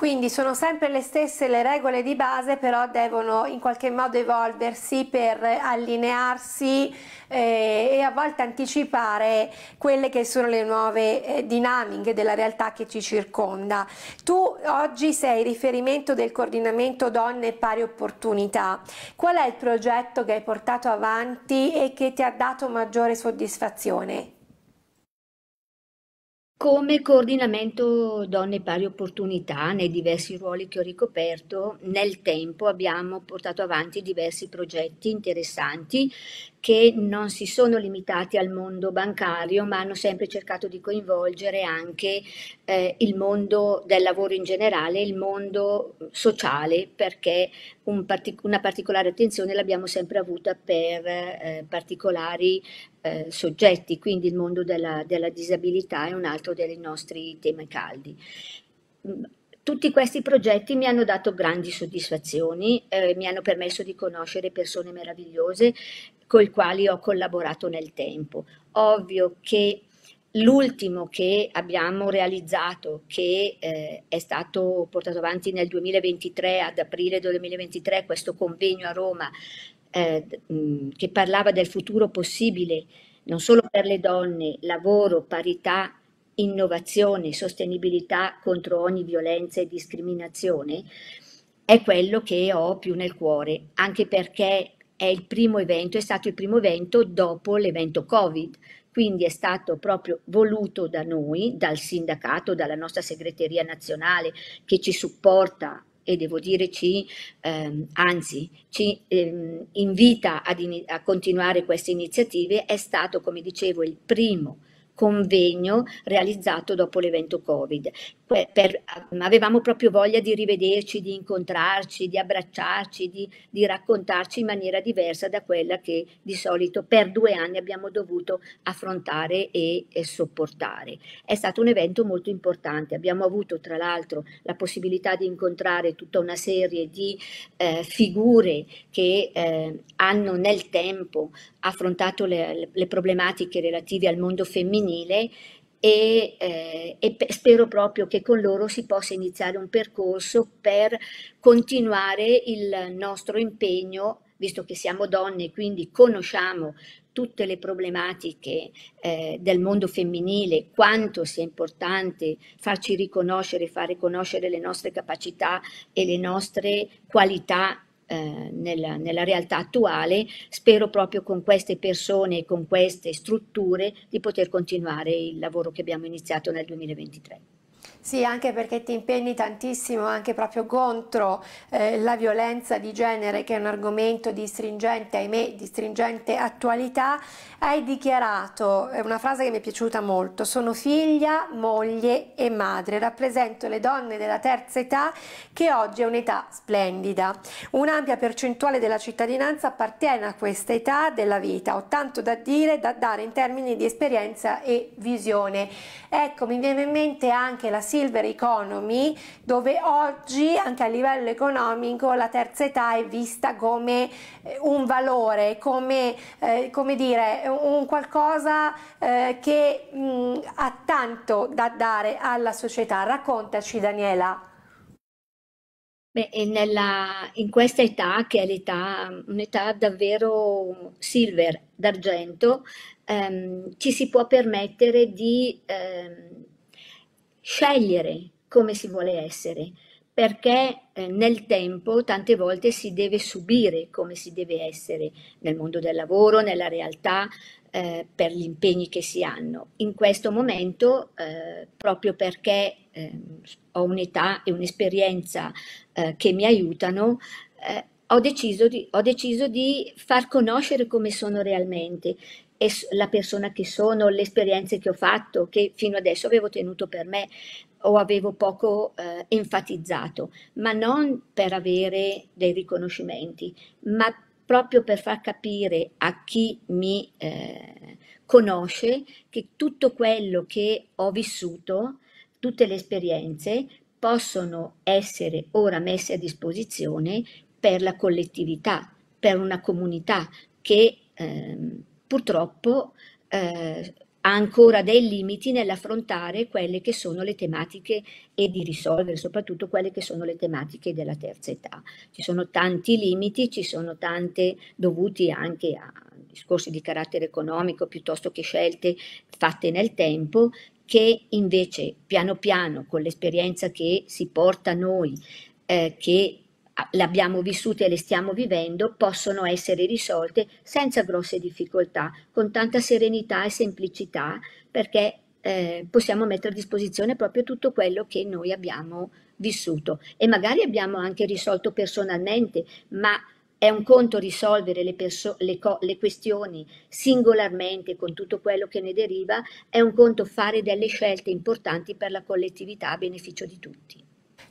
Quindi sono sempre le stesse le regole di base, però devono in qualche modo evolversi per allinearsi eh, e a volte anticipare quelle che sono le nuove eh, dinamiche della realtà che ci circonda. Tu oggi sei riferimento del coordinamento donne e pari opportunità. Qual è il progetto che hai portato avanti e che ti ha dato maggiore soddisfazione? Come coordinamento donne pari opportunità, nei diversi ruoli che ho ricoperto, nel tempo abbiamo portato avanti diversi progetti interessanti che non si sono limitati al mondo bancario, ma hanno sempre cercato di coinvolgere anche eh, il mondo del lavoro in generale, il mondo sociale, perché un partic- una particolare attenzione l'abbiamo sempre avuta per eh, particolari eh, soggetti, quindi il mondo della, della disabilità è un altro dei nostri temi caldi. Tutti questi progetti mi hanno dato grandi soddisfazioni, eh, mi hanno permesso di conoscere persone meravigliose con i quali ho collaborato nel tempo. Ovvio che l'ultimo che abbiamo realizzato, che eh, è stato portato avanti nel 2023, ad aprile 2023, questo convegno a Roma, eh, che parlava del futuro possibile non solo per le donne, lavoro, parità, innovazione, sostenibilità contro ogni violenza e discriminazione, è quello che ho più nel cuore, anche perché è il primo evento, è stato il primo evento dopo l'evento Covid, quindi è stato proprio voluto da noi, dal sindacato, dalla nostra segreteria nazionale che ci supporta e devo dire ci, ehm, anzi, ci ehm, invita a continuare queste iniziative, è stato, come dicevo, il primo convegno realizzato dopo l'evento Covid. Per, avevamo proprio voglia di rivederci, di incontrarci, di abbracciarci, di, di, raccontarci in maniera diversa da quella che di solito per due anni abbiamo dovuto affrontare e, e sopportare. È stato un evento molto importante, abbiamo avuto tra l'altro la possibilità di incontrare tutta una serie di eh, figure che eh, hanno nel tempo affrontato le, le problematiche relative al mondo femminile e, eh, e, spero proprio che con loro si possa iniziare un percorso per continuare il nostro impegno, visto che siamo donne e quindi conosciamo tutte le problematiche eh, del mondo femminile, quanto sia importante farci riconoscere, fare conoscere le nostre capacità e le nostre qualità eh, nella, nella, realtà attuale, spero proprio con queste persone e con queste strutture di poter continuare il lavoro che abbiamo iniziato nel 2023. Sì, anche perché ti impegni tantissimo anche proprio contro eh, la violenza di genere, che è un argomento di stringente, ahimè, di stringente attualità. Hai dichiarato, una frase che mi è piaciuta molto, sono figlia, moglie e madre, rappresento le donne della terza età che oggi è un'età splendida. Un'ampia percentuale della cittadinanza appartiene a questa età della vita, ho tanto da dire, da dare in termini di esperienza e visione. Ecco, mi viene in mente anche la silver economy dove oggi anche a livello economico la terza età è vista come eh, un valore, come, eh, come dire, un qualcosa eh, che mh, ha tanto da dare alla società. Raccontaci Daniela. Beh, nella, in questa età, che è l'età, un'età davvero silver, d'argento, ehm, ci si può permettere di ehm, scegliere come si vuole essere, perché eh, nel tempo tante volte si deve subire come si deve essere nel mondo del lavoro, nella realtà, eh, per gli impegni che si hanno. In questo momento, eh, proprio perché ehm, ho un'età e un'esperienza eh, che mi aiutano, eh, ho deciso, di, ho deciso di far conoscere come sono realmente la persona che sono, le esperienze che ho fatto, che fino adesso avevo tenuto per me o avevo poco eh, enfatizzato, ma non per avere dei riconoscimenti, ma proprio per far capire a chi mi eh, conosce che tutto quello che ho vissuto, tutte le esperienze, possono essere ora messe a disposizione per la collettività, per una comunità che eh, purtroppo eh, ha ancora dei limiti nell'affrontare quelle che sono le tematiche e di risolvere soprattutto quelle che sono le tematiche della terza età. Ci sono tanti limiti, ci sono tante dovuti anche a discorsi di carattere economico piuttosto che scelte fatte nel tempo che invece piano piano con l'esperienza che si porta a noi, eh, che le abbiamo vissute e le stiamo vivendo, possono essere risolte senza grosse difficoltà, con tanta serenità e semplicità, perché eh, possiamo mettere a disposizione proprio tutto quello che noi abbiamo vissuto e magari abbiamo anche risolto personalmente, ma è un conto risolvere le, le, le, questioni singolarmente con tutto quello che ne deriva, è un conto fare delle scelte importanti per la collettività a beneficio di tutti.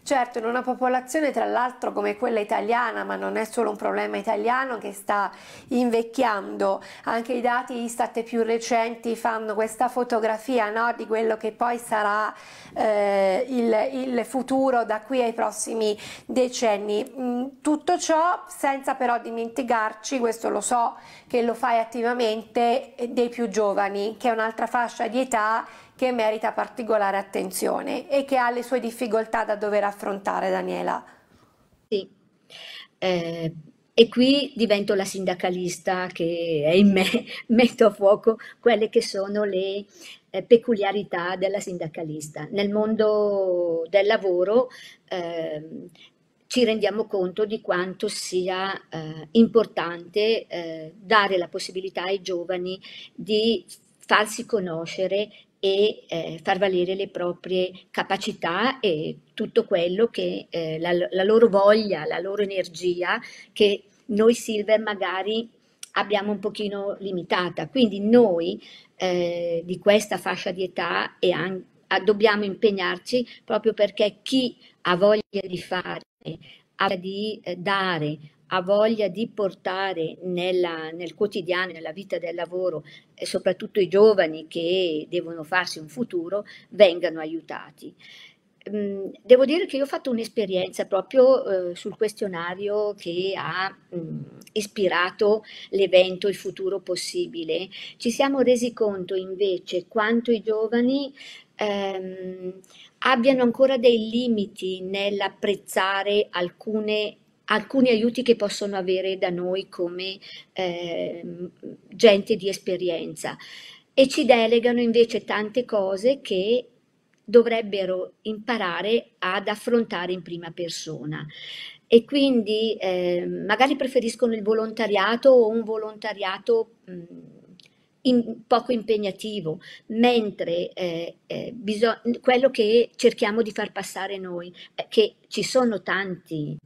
Certo, in una popolazione tra l'altro come quella italiana, ma non è solo un problema italiano che sta invecchiando, anche i dati Istat più recenti fanno questa fotografia no, di quello che poi sarà eh, il, il, futuro da qui ai prossimi decenni. Mm, tutto ciò senza però dimenticarci, questo lo so che lo fai attivamente, dei più giovani, che è un'altra fascia di età che merita particolare attenzione e che ha le sue difficoltà da dover affrontare, Daniela. Sì, eh, e qui divento la sindacalista che è in me, [LAUGHS] metto a fuoco quelle che sono le eh, peculiarità della sindacalista. Nel mondo del lavoro eh, ci rendiamo conto di quanto sia eh, importante eh, dare la possibilità ai giovani di farsi conoscere e eh, far valere le proprie capacità e tutto quello che eh, la, la, loro voglia, la loro energia che noi Silver magari abbiamo un pochino limitata. Quindi noi eh, di questa fascia di età e an- dobbiamo impegnarci proprio perché chi ha voglia di fare, ha voglia di eh, dare, ha voglia di portare nella, nel quotidiano, nella vita del lavoro, e soprattutto i giovani che devono farsi un futuro, vengano aiutati. Mm, devo dire che io ho fatto un'esperienza proprio eh, sul questionario che ha mh, mm, ispirato l'evento Il futuro possibile. Ci siamo resi conto invece quanto i giovani ehm, abbiano ancora dei limiti nell'apprezzare alcune alcuni aiuti che possono avere da noi come eh, gente di esperienza. E ci delegano invece tante cose che dovrebbero imparare ad affrontare in prima persona. E quindi eh, magari preferiscono il volontariato o un volontariato mh, in, poco impegnativo, mentre eh, eh, quello che cerchiamo di far passare noi è che ci sono tanti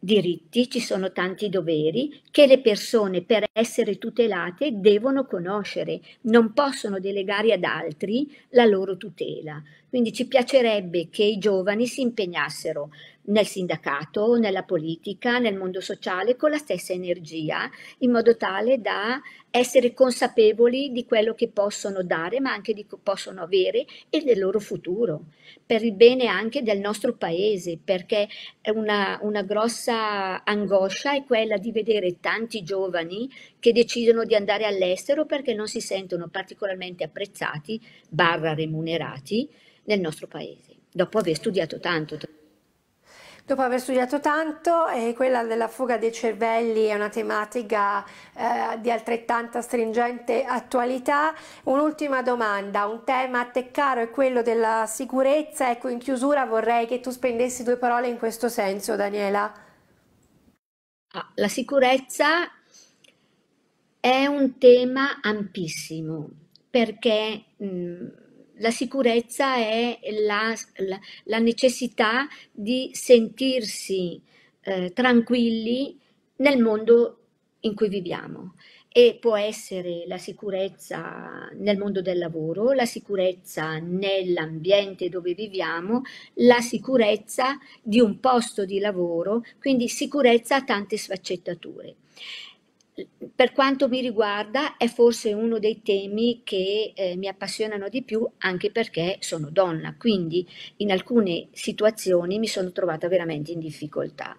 diritti, ci sono tanti doveri che le persone per essere tutelate devono conoscere, non possono delegare ad altri la loro tutela. Quindi ci piacerebbe che i giovani si impegnassero nel sindacato, nella politica, nel mondo sociale con la stessa energia, in modo tale da essere consapevoli di quello che possono dare, ma anche di che possono avere e del loro futuro, per il bene anche del nostro paese, perché una, una grossa angoscia è quella di vedere tanti giovani che decidono di andare all'estero perché non si sentono particolarmente apprezzati, barra remunerati, nel nostro paese, dopo aver studiato tanto. Dopo aver studiato tanto, eh, quella della fuga dei cervelli è una tematica eh, di altrettanta stringente attualità. Un'ultima domanda, un tema a te caro è quello della sicurezza. Ecco, in chiusura vorrei che tu spendessi due parole in questo senso, Daniela. Ah, la sicurezza è un tema ampissimo perché mh, la sicurezza è la, la, la necessità di sentirsi eh, tranquilli nel mondo in cui viviamo. E può essere la sicurezza nel mondo del lavoro, la sicurezza nell'ambiente dove viviamo, la sicurezza di un posto di lavoro, quindi sicurezza ha tante sfaccettature per quanto mi riguarda è forse uno dei temi che eh, mi appassionano di più anche perché sono donna, quindi in alcune situazioni mi sono trovata veramente in difficoltà.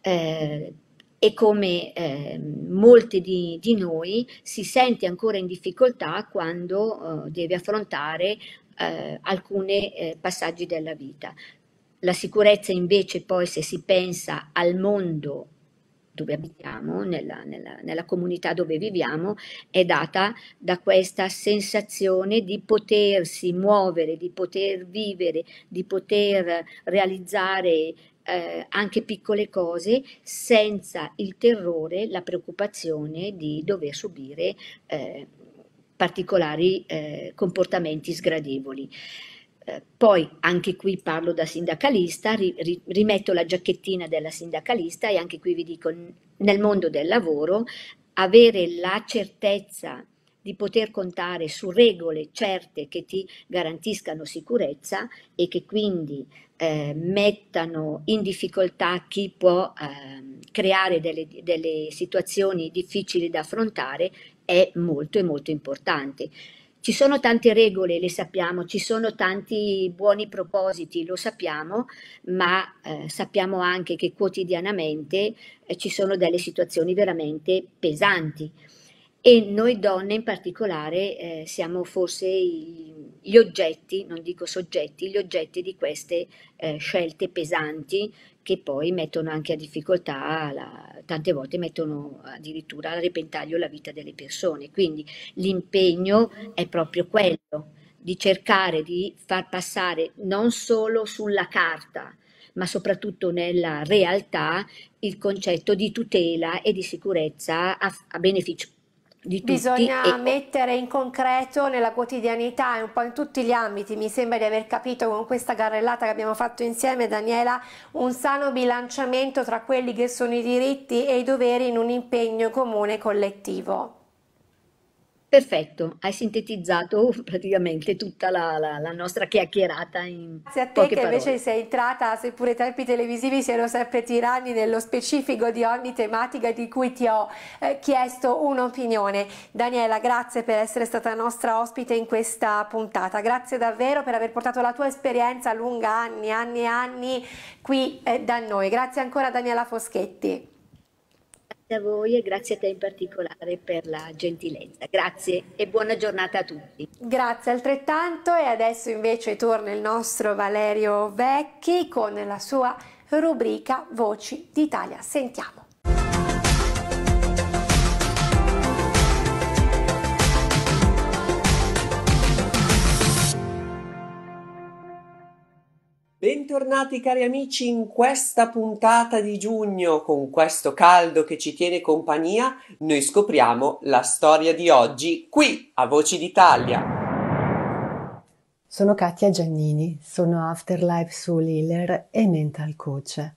Eh, e come eh, molti di, di, noi si sente ancora in difficoltà quando eh, deve affrontare eh, alcuni eh, passaggi della vita. La sicurezza invece poi se si pensa al mondo dove abitiamo, nella, nella, nella, comunità dove viviamo, è data da questa sensazione di potersi muovere, di poter vivere, di poter realizzare eh, anche piccole cose senza il terrore, la preoccupazione di dover subire eh, particolari eh, comportamenti sgradevoli. Poi anche qui parlo da sindacalista, ri, ri, rimetto la giacchettina della sindacalista e anche qui vi dico nel mondo del lavoro avere la certezza di poter contare su regole certe che ti garantiscano sicurezza e che quindi eh, mettano in difficoltà chi può eh, creare delle, delle situazioni difficili da affrontare è molto e molto importante. Ci sono tante regole, le sappiamo, ci sono tanti buoni propositi, lo sappiamo, ma eh, sappiamo anche che quotidianamente eh, ci sono delle situazioni veramente pesanti e noi donne in particolare eh, siamo forse gli oggetti, non dico soggetti, gli oggetti di queste eh, scelte pesanti che poi mettono anche a difficoltà, la, tante volte mettono addirittura a repentaglio la vita delle persone. Quindi l'impegno è proprio quello di cercare di far passare non solo sulla carta, ma soprattutto nella realtà il concetto di tutela e di sicurezza a, a beneficio di Bisogna e... mettere in concreto nella quotidianità e un po' in tutti gli ambiti, mi sembra di aver capito con questa carrellata che abbiamo fatto insieme Daniela, un sano bilanciamento tra quelli che sono i diritti e i doveri in un impegno comune collettivo. Perfetto, hai sintetizzato [LAUGHS] praticamente tutta la, la, la nostra chiacchierata in Grazie a te che parole. invece sei entrata, seppure i tempi televisivi siano sempre tiranni, nello specifico di ogni tematica di cui ti ho eh, chiesto un'opinione. Daniela, grazie per essere stata nostra ospite in questa puntata. Grazie davvero per aver portato la tua esperienza lunga anni, anni e anni qui eh, da noi. Grazie ancora Daniela Foschetti a voi e grazie a te in particolare per la gentilezza. Grazie e buona giornata a tutti. Grazie altrettanto e adesso invece torna il nostro Valerio Vecchi con la sua rubrica Voci d'Italia. Sentiamo. Bentornati cari amici in questa puntata di giugno con questo caldo che ci tiene compagnia, noi scopriamo la storia di oggi qui a Voci d'Italia. Sono Katia Giannini, sono Afterlife Soul Healer e Mental Coach.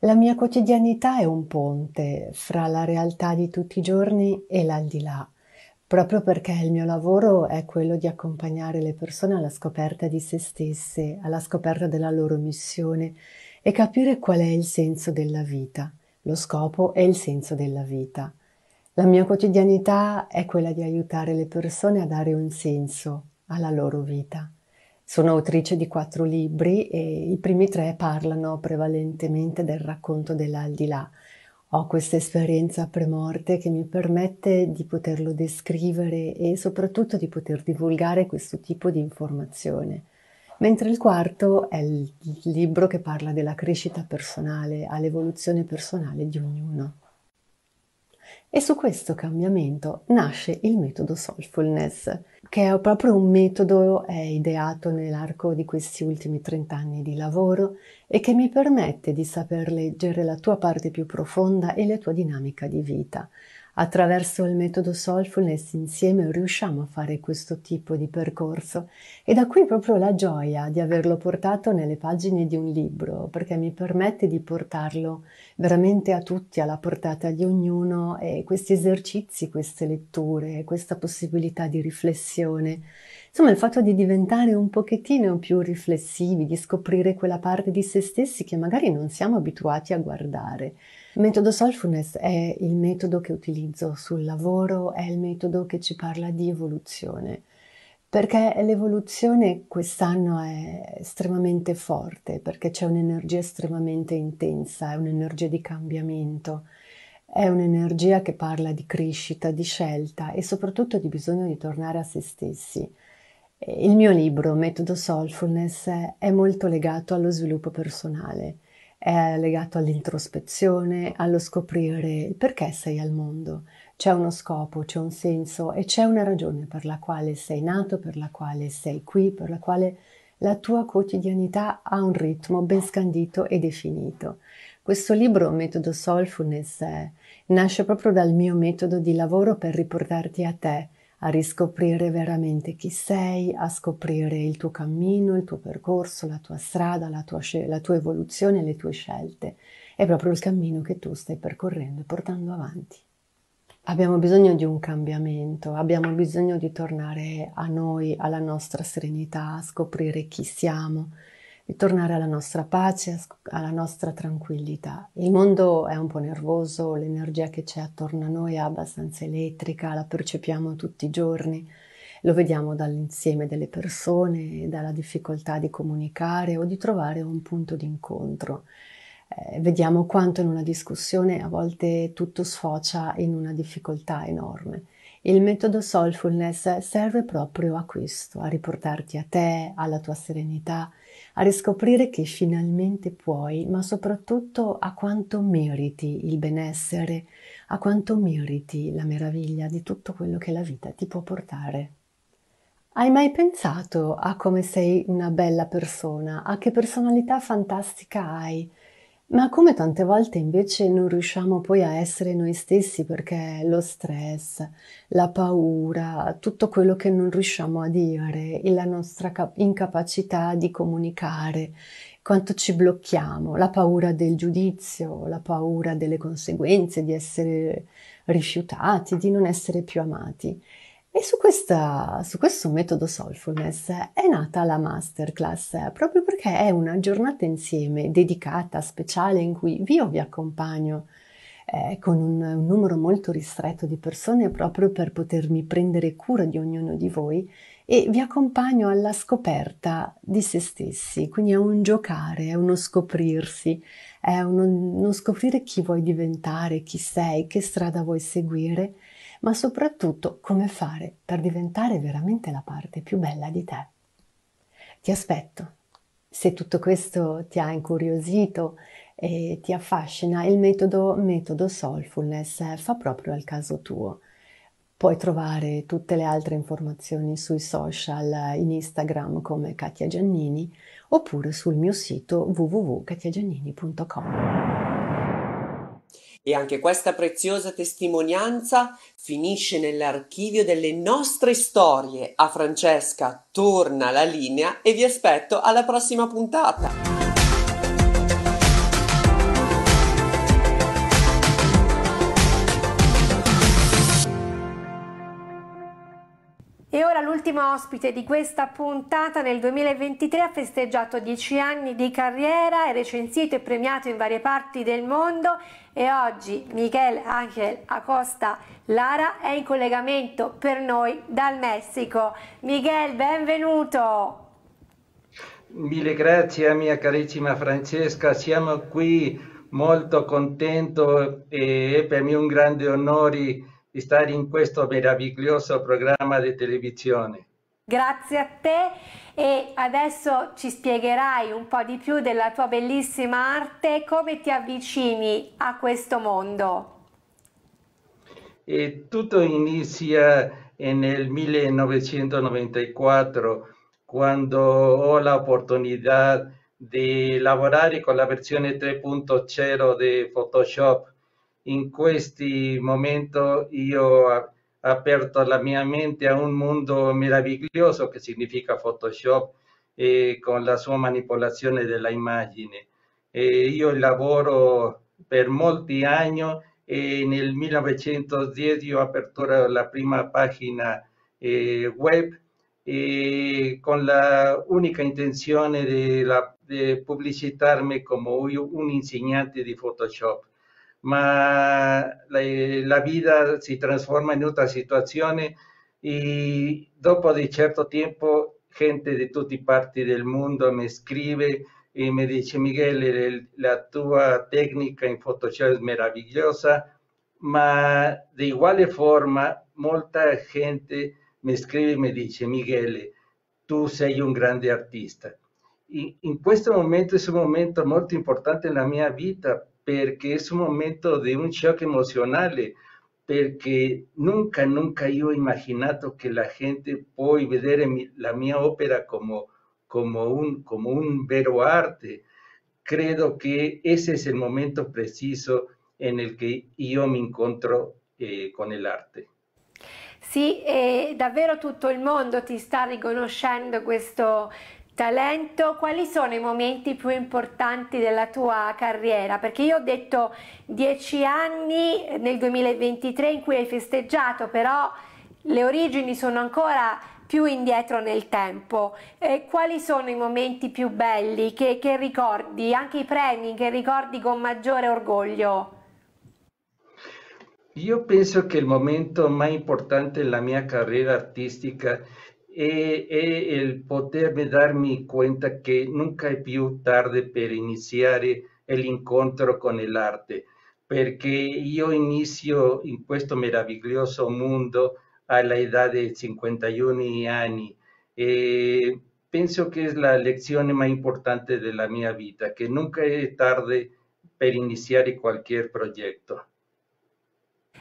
La mia quotidianità è un ponte fra la realtà di tutti i giorni e l'aldilà proprio perché il mio lavoro è quello di accompagnare le persone alla scoperta di se stesse, alla scoperta della loro missione e capire qual è il senso della vita, lo scopo e il senso della vita. La mia quotidianità è quella di aiutare le persone a dare un senso alla loro vita. Sono autrice di quattro libri e i primi tre parlano prevalentemente del racconto dell'aldilà, ho questa esperienza premorte che mi permette di poterlo descrivere e soprattutto di poter divulgare questo tipo di informazione. Mentre il quarto è il libro che parla della crescita personale, all'evoluzione personale di ognuno. E su questo cambiamento nasce il metodo Soulfulness, che è proprio un metodo ideato nell'arco di questi ultimi 30 anni di lavoro e che mi permette di saper leggere la tua parte più profonda e la tua dinamica di vita. Attraverso il metodo Soulfulness insieme riusciamo a fare questo tipo di percorso e da qui proprio la gioia di averlo portato nelle pagine di un libro perché mi permette di portarlo veramente a tutti, alla portata di ognuno e questi esercizi, queste letture, questa possibilità di riflessione Insomma, il fatto di diventare un pochettino più riflessivi, di scoprire quella parte di se stessi che magari non siamo abituati a guardare. Il metodo Soulfulness è il metodo che utilizzo sul lavoro, è il metodo che ci parla di evoluzione, perché l'evoluzione quest'anno è estremamente forte, perché c'è un'energia estremamente intensa, è un'energia di cambiamento, è un'energia che parla di crescita, di scelta e soprattutto di bisogno di tornare a se stessi. Il mio libro, Metodo Soulfulness, è molto legato allo sviluppo personale, è legato all'introspezione, allo scoprire perché sei al mondo. C'è uno scopo, c'è un senso e c'è una ragione per la quale sei nato, per la quale sei qui, per la quale la tua quotidianità ha un ritmo ben scandito e definito. Questo libro, Metodo Soulfulness, nasce proprio dal mio metodo di lavoro per riportarti a te, a riscoprire veramente chi sei, a scoprire il tuo cammino, il tuo percorso, la tua strada, la tua, la tua evoluzione, le tue scelte. È proprio il cammino che tu stai percorrendo e portando avanti. Abbiamo bisogno di un cambiamento, abbiamo bisogno di tornare a noi, alla nostra serenità, a scoprire chi siamo, di tornare alla nostra pace, alla nostra tranquillità. Il mondo è un po' nervoso, l'energia che c'è attorno a noi è abbastanza elettrica, la percepiamo tutti i giorni, lo vediamo dall'insieme delle persone, dalla difficoltà di comunicare o di trovare un punto di incontro eh, vediamo quanto in una discussione a volte tutto sfocia in una difficoltà enorme. Il metodo Soulfulness serve proprio a questo, a riportarti a te, alla tua serenità, a riscoprire che finalmente puoi, ma soprattutto a quanto meriti il benessere, a quanto meriti la meraviglia di tutto quello che la vita ti può portare. Hai mai pensato a come sei una bella persona, a che personalità fantastica hai? Ma come tante volte invece non riusciamo poi a essere noi stessi perché lo stress, la paura, tutto quello che non riusciamo a dire, la nostra incapacità di comunicare, quanto ci blocchiamo, la paura del giudizio, la paura delle conseguenze, di essere rifiutati, di non essere più amati. E su, questa, su, questo metodo Soulfulness è nata la masterclass proprio perché è una giornata insieme dedicata, speciale, in cui io vi accompagno eh, con un, un, numero molto ristretto di persone proprio per potermi prendere cura di ognuno di voi e vi accompagno alla scoperta di se stessi, quindi è un giocare, è uno scoprirsi, è uno, uno scoprire chi vuoi diventare, chi sei, che strada vuoi seguire ma soprattutto come fare per diventare veramente la parte più bella di te. Ti aspetto. Se tutto questo ti ha incuriosito e ti affascina, il metodo, metodo Soulfulness fa proprio al caso tuo. Puoi trovare tutte le altre informazioni sui social, in Instagram come Katia Giannini oppure sul mio sito www.katiagiannini.com. E anche questa preziosa testimonianza finisce nell'archivio delle nostre storie. A Francesca torna la linea e vi aspetto alla prossima puntata. L'ultimo ospite di questa puntata nel 2023 ha festeggiato 10 anni di carriera, è recensito e premiato in varie parti del mondo e oggi Miguel Ángel Acosta Lara è in collegamento per noi dal Messico. Miguel, benvenuto! Mille grazie mia carissima Francesca, siamo qui molto contento e per me un grande onore di stare in questo meraviglioso programma di televisione. Grazie a te e adesso ci spiegherai un po' di più della tua bellissima arte, come ti avvicini a questo mondo. E tutto inizia nel 1994 quando ho l'opportunità di lavorare con la versione 3.0 di Photoshop in questi momenti io ho aperto la mia mente a un mondo meraviglioso che significa Photoshop e con la sua manipolazione della immagine. E io lavoro per molti anni e nel 1910 ho aperto la prima pagina eh, web con la unica intenzione di pubblicitarmi come un insegnante di Photoshop ma la, la vita si trasforma in otra situazione e dopo di certo tempo gente di tutte parti del mondo mi scrive e mi dice Miguel la tua tecnica in Photoshop è meravigliosa ma di uguale forma molta gente mi scrive e mi dice Miguel tu sei un grande artista in, in questo momento è un momento molto importante nella mia vita perché è un momento di un shock emozionale, perché nunca, nunca io ho immaginato che la gente può vedere la mia opera come, come, un, come un vero arte. Credo che ese è il momento preciso nel che io mi incontro eh, con l'arte. Sì, e davvero tutto il mondo ti sta riconoscendo questo talento, quali sono i momenti più importanti della tua carriera? Perché io ho detto dieci anni nel 2023 in cui hai festeggiato, però le origini sono ancora più indietro nel tempo. Eh, quali sono i momenti più belli che, che ricordi, anche i premi che ricordi con maggiore orgoglio? Io penso che il momento más importante en la mia carrera artística è, è il potermi darmi cuenta che nunca è più tardi per iniziare l'incontro con l'arte, perché io inizio in questo meraviglioso mondo alla età di 51 anni e penso che è la lezione più importante della mia vita, che nunca è tardi per iniziare qualche progetto.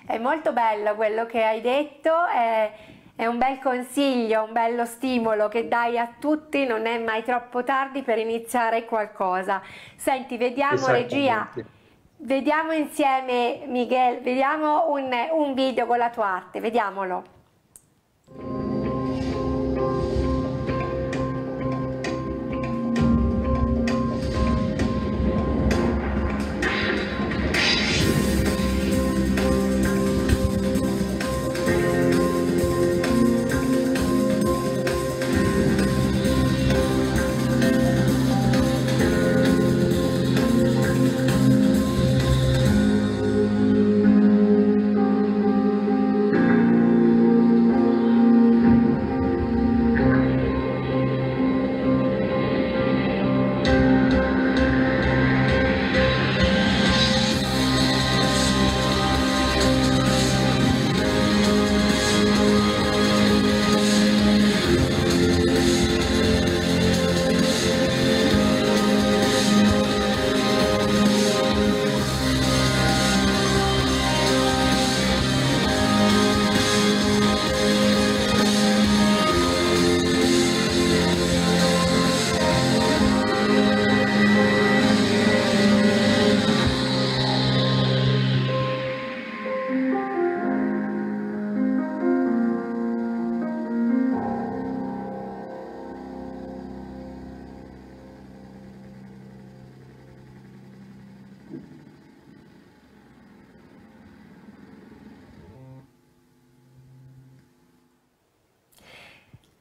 È molto bello quello che hai detto, è, è, un bel consiglio, un bello stimolo che dai a tutti, non è mai troppo tardi per iniziare qualcosa. Senti, vediamo regia, vediamo insieme Miguel, vediamo un, un video con la tua arte, vediamolo.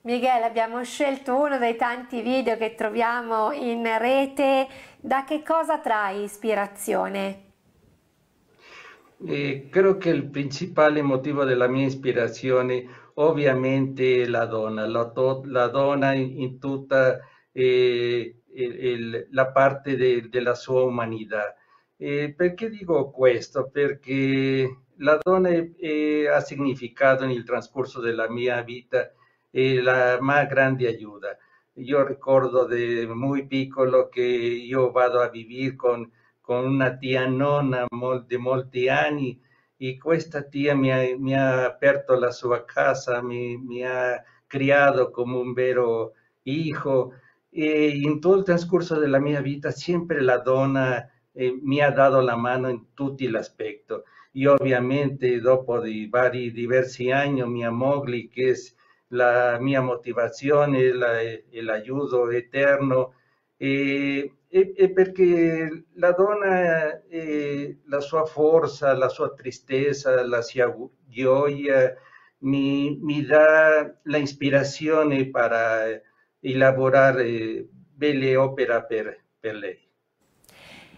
Michele, abbiamo scelto uno dei tanti video che troviamo in rete. Da che cosa trai ispirazione? Eh, creo que el principal motivo de la mia ispirazione ovviamente è la donna, la, la donna in, tutta eh, il, la parte de, della sua umanità. Eh, perché dico questo? Perché la donna è, ha significato nel trascorso della mia vita la más grande ayuda. Yo recuerdo de muy piccolo que yo vado a vivir con, con una tía nonna de molti anni e questa tia mi ha, mi ha aperto la sua casa, mi, mi, ha criado como un vero hijo e in tutto il trascorso della mia vita sempre la donna eh, mi ha dato la mano in tutti gli aspetti. Io ovviamente dopo di vari diversi anni mia moglie che è la mia motivazione, la, l'aiuto eterno. E, e, e, perché la donna, eh, la sua forza, la sua tristezza, la sua gioia mi, mi dà l'ispirazione per elaborare belle opere per, per lei.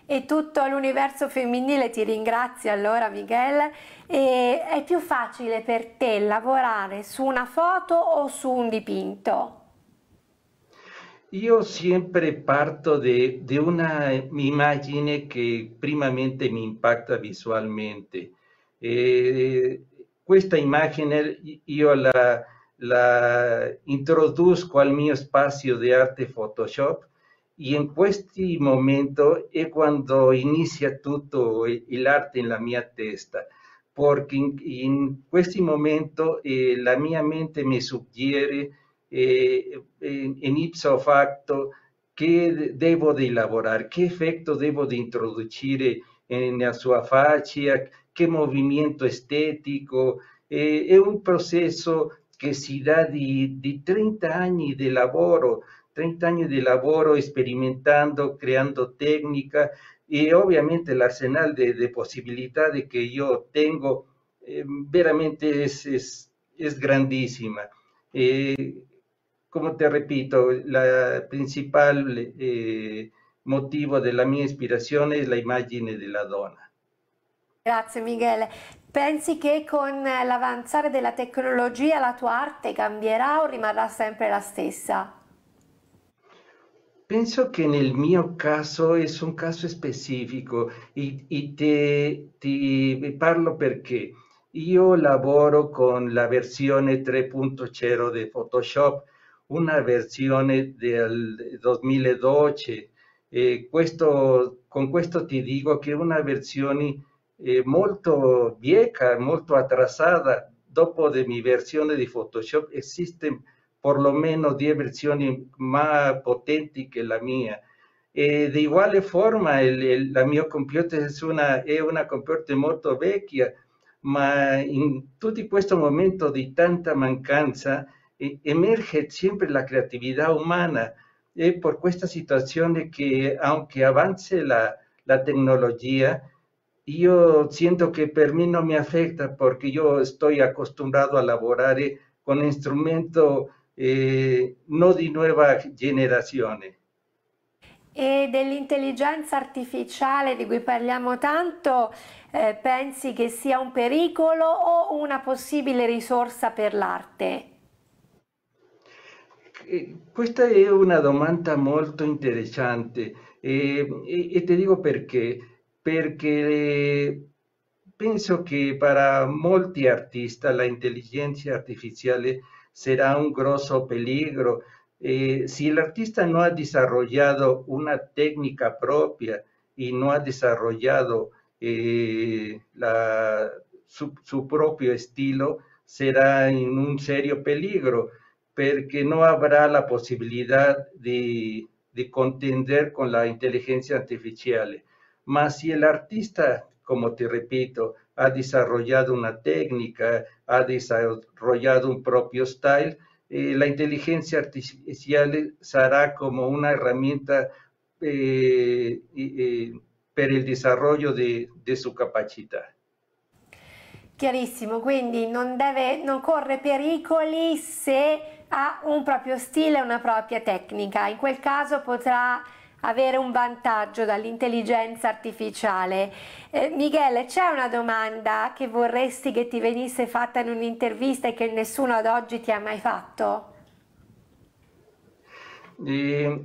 E tutto l'universo femminile ti ringrazia allora Miguel e è più facile per te lavorare su una foto o su un dipinto? Io sempre parto da una immagine che primamente mi impacta visualmente. E questa immagine io la, la introduco al mio spazio di arte Photoshop y en este momento es cuando inicia todo el arte en la mia testa, porque en, este momento eh, la mia mente me sugiere eh, en, ipso facto qué debo de elaborar, qué efecto debo de introducir en la sua faccia, qué movimiento estético, eh, è un processo che si dà di, di 30 anni di lavoro, 30 anni di lavoro sperimentando, creando técnica y obviamente el arsenal de, de posibilidades que yo tengo eh, veramente es, es, es grandísima. Eh, como te repito, la principal eh, motivo della mia ispirazione è l'immagine della donna. Grazie Michele. Pensi che con l'avanzare della tecnologia la tua arte cambierà o rimarrà sempre la stessa? Penso che nel mio caso è un caso specifico e, e te, parlo perché io lavoro con la versione 3.0 di Photoshop, una versione del 2012. E questo, con questo ti dico che è una versione eh, molto vieja, molto atrasata. Dopo di mia versione di Photoshop esiste por lo menos 10 versiones más potentes que la mía. Eh, de igual forma, el, el, la mia computer es una, è una computer molto vecchia, ma in tutti questo momento di tanta mancanza eh, emerge siempre la creatividad humana. Es por esta situación que, aunque avance la, la tecnología, yo siento que per mí no me afecta porque yo estoy acostumbrado a laborar con instrumentos eh, no di nuova generazione. E dell'intelligenza artificiale di cui parliamo tanto, eh, pensi che sia un pericolo o una possibile risorsa per l'arte? Eh, questa è una domanda molto interessante e, e, e ti dico perché. Perché penso che per molti artisti l'intelligenza artificiale será un grosso peligro. Eh, si el artista no ha desarrollado una técnica propia y no ha desarrollado eh, su, propio estilo, será en un serio peligro, porque no habrá la posibilidad de, de contender con la inteligencia artificial. Mas si el artista, como te repito, ha desarrollado una técnica, ha desarrollado un propio style, eh, la inteligencia artificial será como una herramienta eh, eh, per il desarrollo di de sua capacità. Chiarissimo, quindi non, deve, non corre pericoli se ha un proprio stile una propria tecnica. In quel caso potrà avere un vantaggio dall'intelligenza artificiale. Eh, Michele, c'è una domanda che vorresti che ti venisse fatta in un'intervista e che nessuno ad oggi ti ha mai fatto? Eh,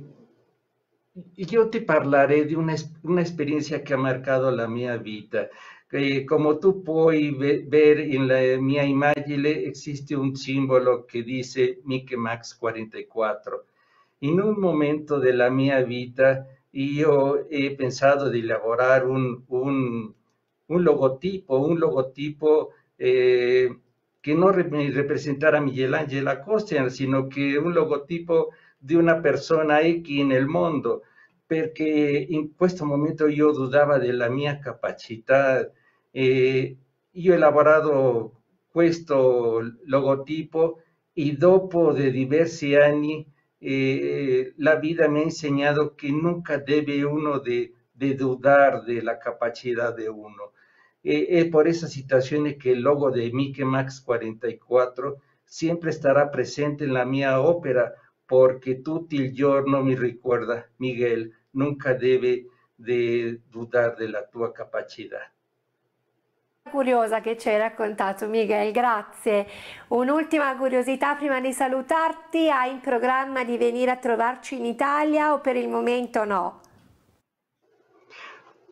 io ti parlerei di un'esperienza che ha marcato la mia vita. Eh, come tu puoi vedere nella mia immagine esiste un simbolo che dice Mickey Max 44 in un momento della mia vita io ho pensato di lavorare un, un, un logotipo, un logotipo eh, che non rappresentara Michelangelo Acosta, sino che un logotipo di una persona X nel mondo, perché in questo momento io dudavo della mia capacità. Eh, io ho lavorato questo logotipo e dopo di diversi anni eh, la vida me ha enseñado que nunca debe uno de, dudar de la capacidad de uno. Eh, es por esas situaciones que el logo de Mickey Max 44 siempre estará presente en la mía ópera, porque tú el giorno mi recuerda, Miguel, nunca debe de dudar de la tua capacidad. Curiosa che ci hai raccontato Miguel, grazie. Un'ultima curiosità prima di salutarti, hai in programma di venire a trovarci in Italia o per il momento no?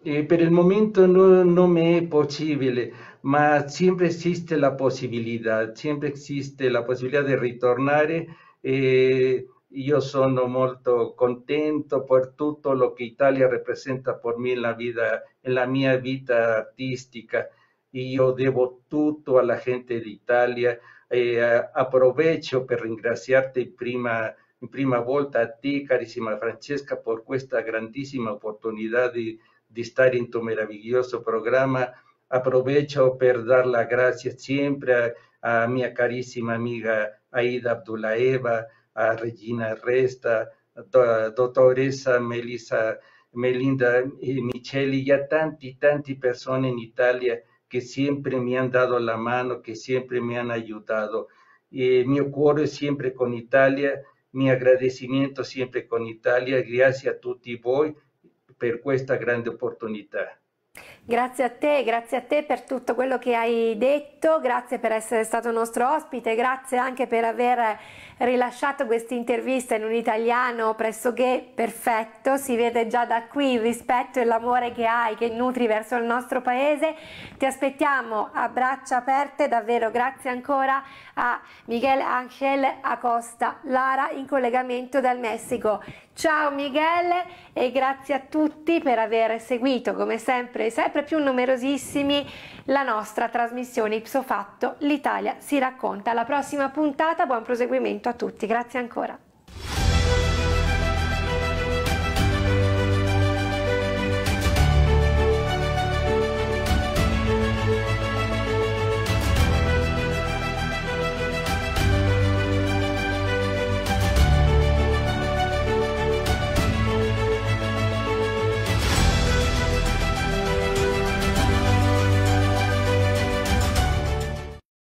Eh, per il momento no, non è possibile, ma sempre esiste la possibilità, sempre esiste la possibilità di ritornare. Eh, io sono molto contento per tutto lo che Italia rappresenta per me nella, vita, nella mia vita artistica y yo debo tutto alla gente d'Italia. Eh, aprovecho per ringraziarti prima, in prima volta a te, carissima Francesca, per questa grandissima opportunità di, di stare in tuo meraviglioso programma, aprovecho per dar las gracias siempre a, a mi carissima amiga Aida Abdulaeva, a Regina Resta, a dottoressa Melissa, Melinda y Micheli y a tanti, tanti personas en Italia que siempre me han dado la mano, que siempre me han ayudado. Y mi cuore siempre con Italia, mi agradecimiento siempre con Italia, grazie a tutti voi per questa grande opportunità. Grazie a te, grazie a te per tutto quello che hai detto, grazie per essere stato nostro ospite, grazie anche per aver rilasciato questa intervista in un italiano pressoché perfetto, si vede già da qui il rispetto e l'amore che hai, che nutri verso il nostro paese. Ti aspettiamo a braccia aperte, davvero grazie ancora a Miguel Ángel Acosta Lara in collegamento dal Messico. Ciao Miguel e grazie a tutti per aver seguito come sempre, sempre più numerosissimi, la nostra trasmissione ipso fatto L'Italia si racconta. Alla prossima puntata, buon proseguimento a tutti, grazie ancora.